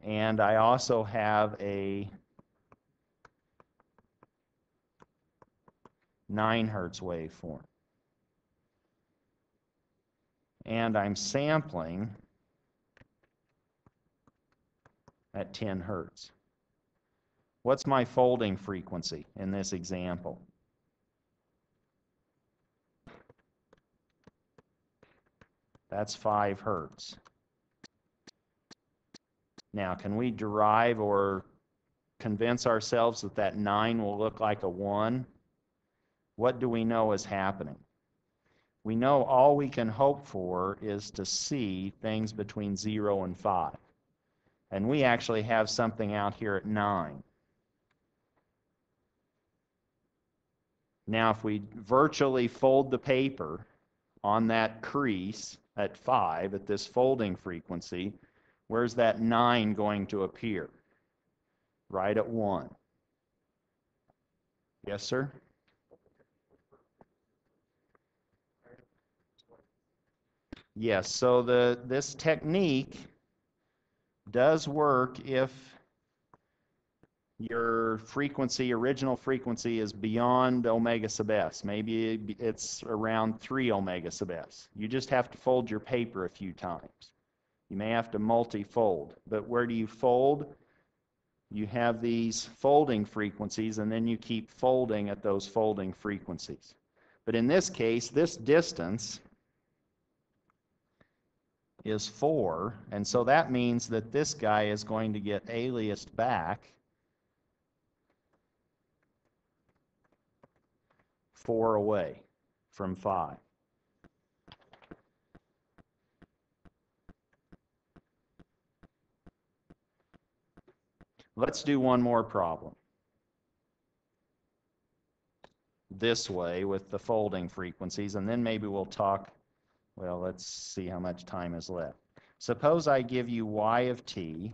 and I also have a 9 hertz waveform. And I'm sampling at 10 hertz. What's my folding frequency in this example? That's 5 hertz. Now, can we derive or convince ourselves that that 9 will look like a 1? What do we know is happening? We know all we can hope for is to see things between 0 and 5. And we actually have something out here at 9. Now, if we virtually fold the paper on that crease at 5 at this folding frequency, where's that 9 going to appear? Right at 1. Yes, sir? Yes, so the this technique does work if your frequency, original frequency, is beyond omega sub s. Maybe it's around 3 omega sub s. You just have to fold your paper a few times. You may have to multi-fold. But where do you fold? You have these folding frequencies, and then you keep folding at those folding frequencies. But in this case, this distance is 4, and so that means that this guy is going to get aliased back 4 away from 5. Let's do one more problem. This way with the folding frequencies, and then maybe we'll talk well, let's see how much time is left. Suppose I give you y of t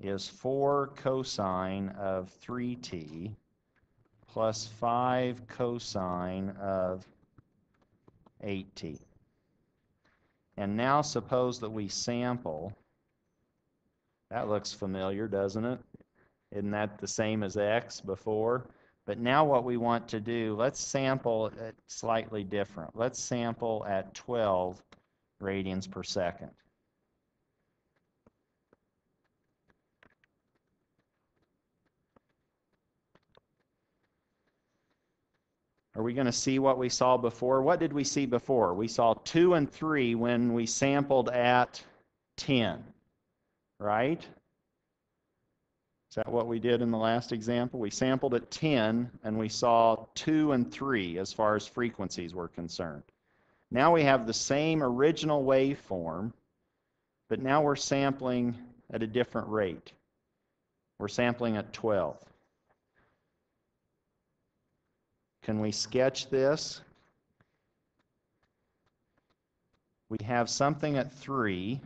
is 4 cosine of 3t plus 5 cosine of 8t. And now suppose that we sample. That looks familiar, doesn't it? Isn't that the same as x before? But now what we want to do, let's sample it slightly different. Let's sample at 12 radians per second. Are we going to see what we saw before? What did we see before? We saw 2 and 3 when we sampled at 10, right? Is that what we did in the last example? We sampled at 10 and we saw 2 and 3 as far as frequencies were concerned. Now we have the same original waveform, but now we're sampling at a different rate. We're sampling at 12. Can we sketch this? We have something at 3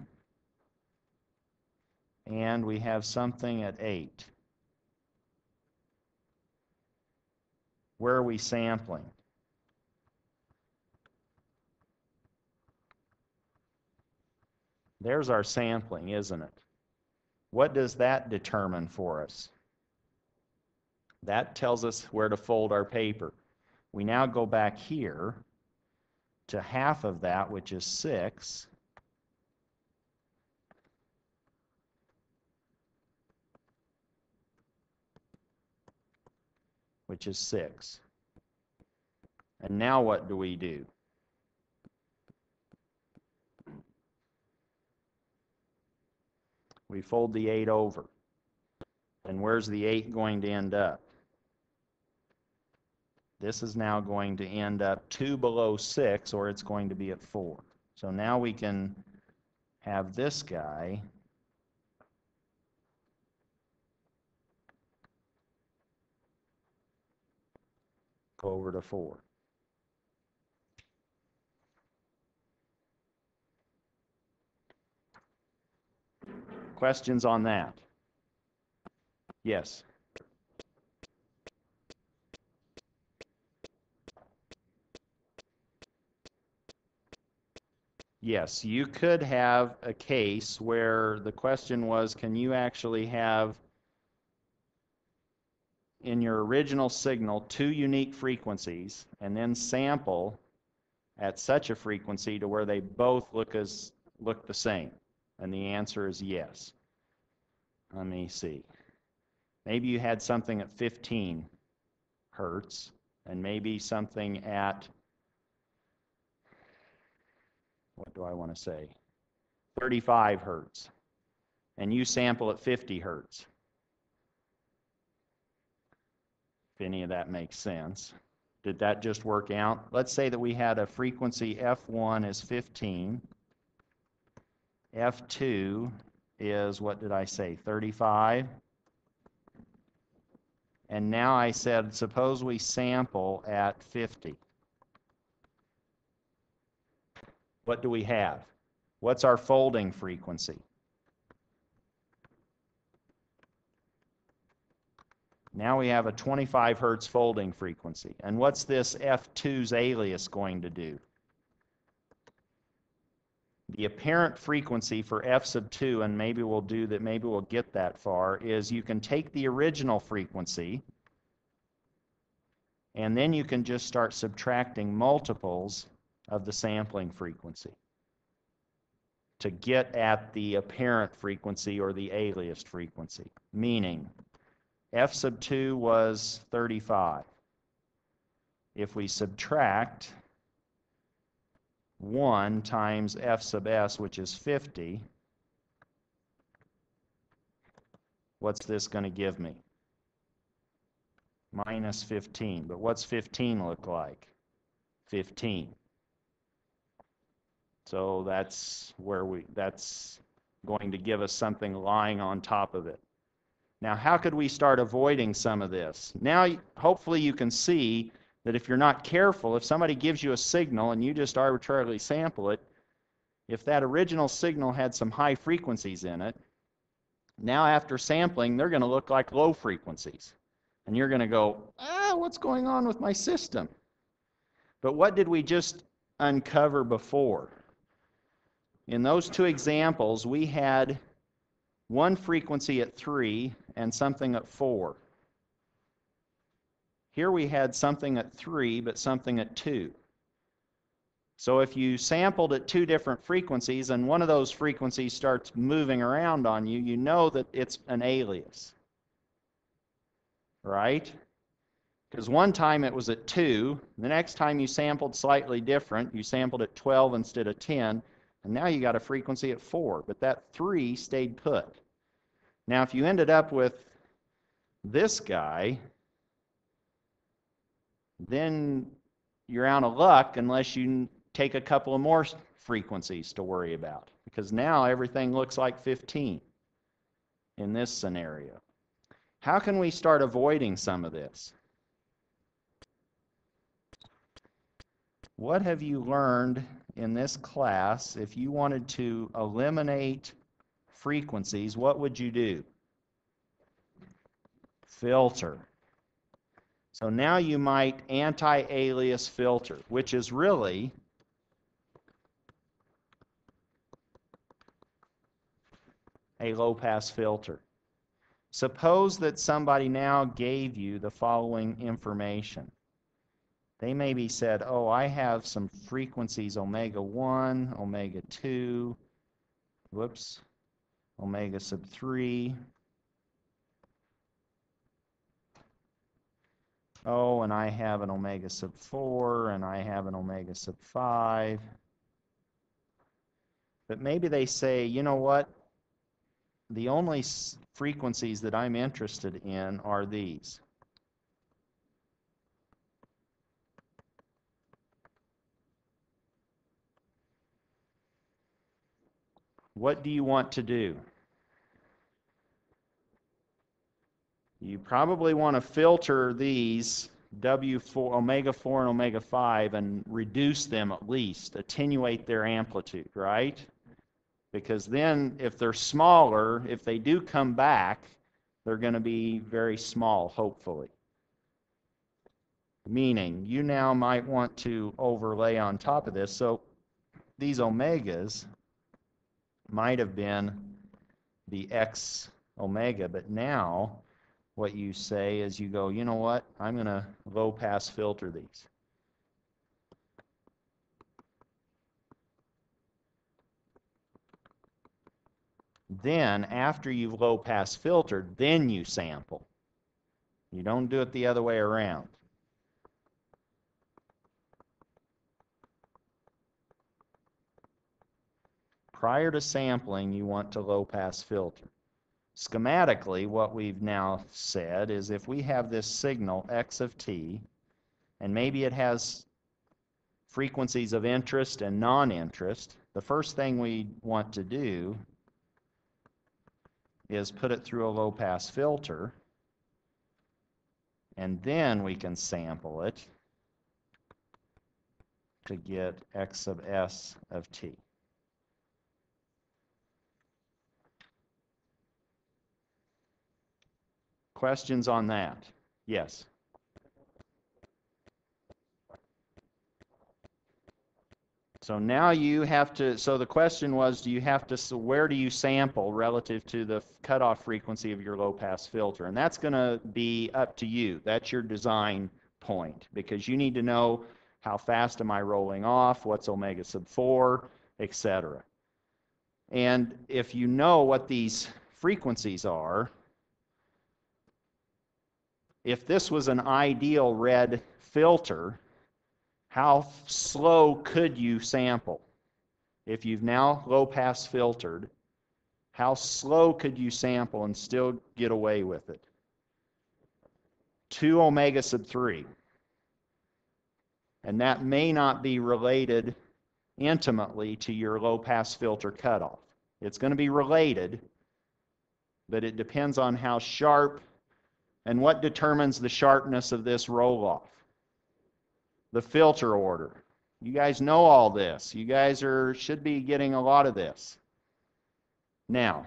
and we have something at 8. Where are we sampling? There's our sampling, isn't it? What does that determine for us? That tells us where to fold our paper. We now go back here to half of that, which is 6, which is 6. And now what do we do? We fold the 8 over. And where's the 8 going to end up? This is now going to end up 2 below 6, or it's going to be at 4. So now we can have this guy Go over to 4. Questions on that? Yes. Yes, you could have a case where the question was, can you actually have in your original signal two unique frequencies and then sample at such a frequency to where they both look as look the same? And the answer is yes. Let me see. Maybe you had something at 15 hertz and maybe something at what do I want to say? 35 hertz. And you sample at 50 hertz. If any of that makes sense. Did that just work out? Let's say that we had a frequency F1 is 15. F2 is, what did I say, 35? And now I said, suppose we sample at 50. What do we have? What's our folding frequency? Now we have a 25 hertz folding frequency. And what's this F2's alias going to do? The apparent frequency for F sub 2, and maybe we'll do that, maybe we'll get that far, is you can take the original frequency, and then you can just start subtracting multiples of the sampling frequency to get at the apparent frequency or the aliased frequency. Meaning, f sub 2 was 35. If we subtract 1 times f sub s, which is 50, what's this going to give me? Minus 15. But what's 15 look like? 15. So that's where we, that's going to give us something lying on top of it. Now, how could we start avoiding some of this? Now, hopefully you can see that if you're not careful, if somebody gives you a signal and you just arbitrarily sample it, if that original signal had some high frequencies in it, now after sampling, they're going to look like low frequencies. And you're going to go, ah, what's going on with my system? But what did we just uncover before? In those two examples, we had one frequency at 3 and something at 4. Here we had something at 3, but something at 2. So if you sampled at two different frequencies and one of those frequencies starts moving around on you, you know that it's an alias. Right? Because one time it was at 2, the next time you sampled slightly different, you sampled at 12 instead of 10, and now you got a frequency at 4, but that 3 stayed put. Now, if you ended up with this guy, then you're out of luck unless you take a couple of more frequencies to worry about. Because now everything looks like 15 in this scenario. How can we start avoiding some of this? What have you learned in this class, if you wanted to eliminate frequencies, what would you do? Filter. So now you might anti-alias filter, which is really a low-pass filter. Suppose that somebody now gave you the following information. They maybe said, oh, I have some frequencies omega 1, omega 2, whoops, omega sub 3. Oh, and I have an omega sub 4, and I have an omega sub 5. But maybe they say, you know what? The only frequencies that I'm interested in are these. What do you want to do? You probably want to filter these W4, omega 4 and omega 5 and reduce them at least, attenuate their amplitude, right? Because then if they're smaller, if they do come back, they're going to be very small, hopefully. Meaning, you now might want to overlay on top of this. So these omegas might have been the X omega, but now what you say is you go, you know what, I'm going to low pass filter these. Then, after you've low pass filtered, then you sample. You don't do it the other way around. Prior to sampling, you want to low pass filter. Schematically, what we've now said is if we have this signal x of t, and maybe it has frequencies of interest and non-interest, the first thing we want to do is put it through a low-pass filter, and then we can sample it to get x sub s of t. Questions on that? Yes. So now you have to, so the question was, do you have to, so where do you sample relative to the cutoff frequency of your low pass filter? And that's going to be up to you. That's your design point because you need to know how fast am I rolling off, what's omega sub 4, etc. And if you know what these frequencies are, if this was an ideal red filter, how slow could you sample? If you've now low pass filtered, how slow could you sample and still get away with it? 2 omega sub 3. And that may not be related intimately to your low pass filter cutoff. It's going to be related, but it depends on how sharp and what determines the sharpness of this roll off the filter order. You guys know all this. You guys are should be getting a lot of this. Now,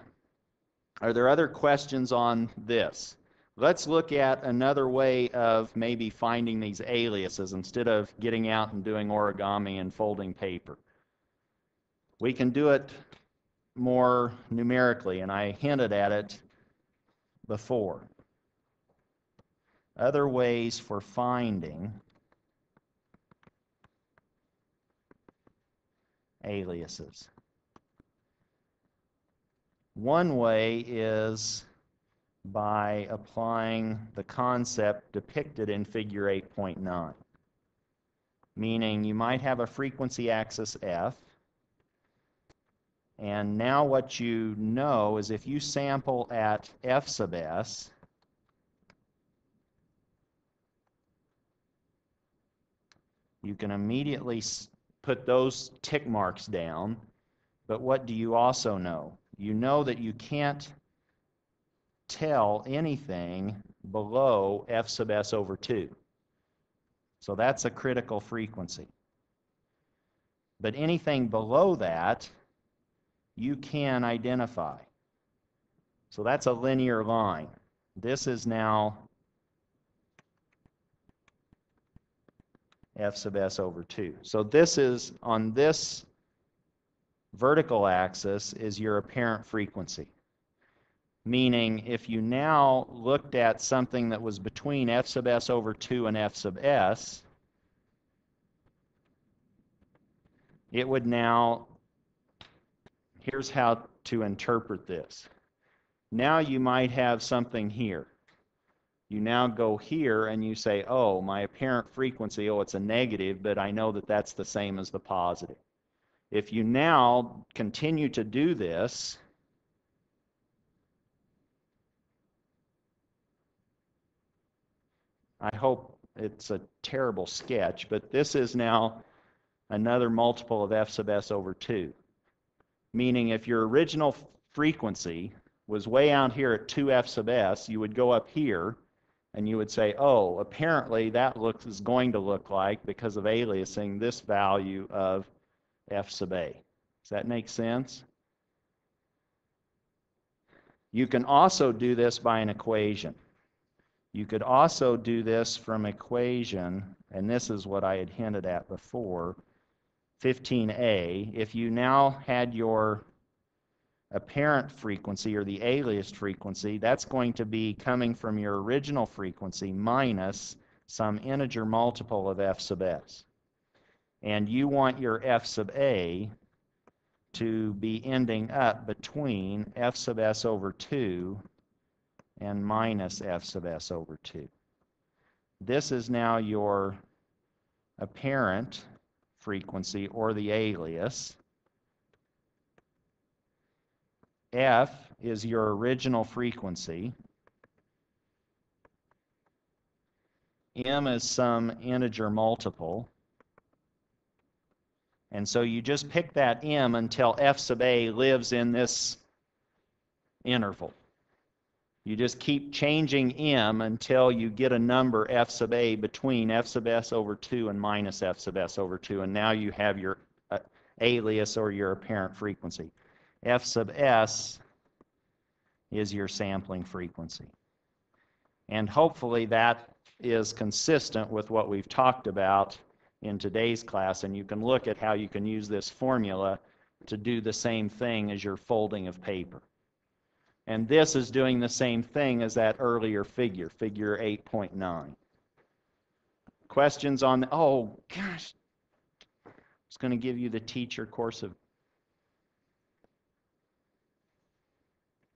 are there other questions on this? Let's look at another way of maybe finding these aliases instead of getting out and doing origami and folding paper. We can do it more numerically, and I hinted at it before. Other ways for finding aliases. One way is by applying the concept depicted in figure 8.9, meaning you might have a frequency axis f, and now what you know is if you sample at f sub s, you can immediately put those tick marks down. But what do you also know? You know that you can't tell anything below f sub s over 2. So that's a critical frequency. But anything below that, you can identify. So that's a linear line. This is now f sub s over 2. So this is, on this vertical axis, is your apparent frequency. Meaning, if you now looked at something that was between f sub s over 2 and f sub s, it would now, here's how to interpret this. Now you might have something here you now go here and you say, oh, my apparent frequency, oh, it's a negative, but I know that that's the same as the positive. If you now continue to do this, I hope it's a terrible sketch, but this is now another multiple of f sub s over 2. Meaning if your original frequency was way out here at 2f sub s, you would go up here, And you would say, oh, apparently that looks is going to look like, because of aliasing, this value of f sub a. Does that make sense? You can also do this by an equation. You could also do this from equation, and this is what I had hinted at before, 15a. If you now had your apparent frequency or the aliased frequency, that's going to be coming from your original frequency minus some integer multiple of f sub s. And you want your f sub a to be ending up between f sub s over 2 and minus f sub s over 2. This is now your apparent frequency or the alias. F is your original frequency. M is some integer multiple. And so you just pick that M until F sub A lives in this interval. You just keep changing M until you get a number F sub A between F sub S over 2 and minus F sub S over 2. And now you have your uh, alias or your apparent frequency. F sub S is your sampling frequency. And hopefully that is consistent with what we've talked about in today's class, and you can look at how you can use this formula to do the same thing as your folding of paper. And this is doing the same thing as that earlier figure, figure 8.9. Questions on, the, oh gosh, I was going to give you the teacher course of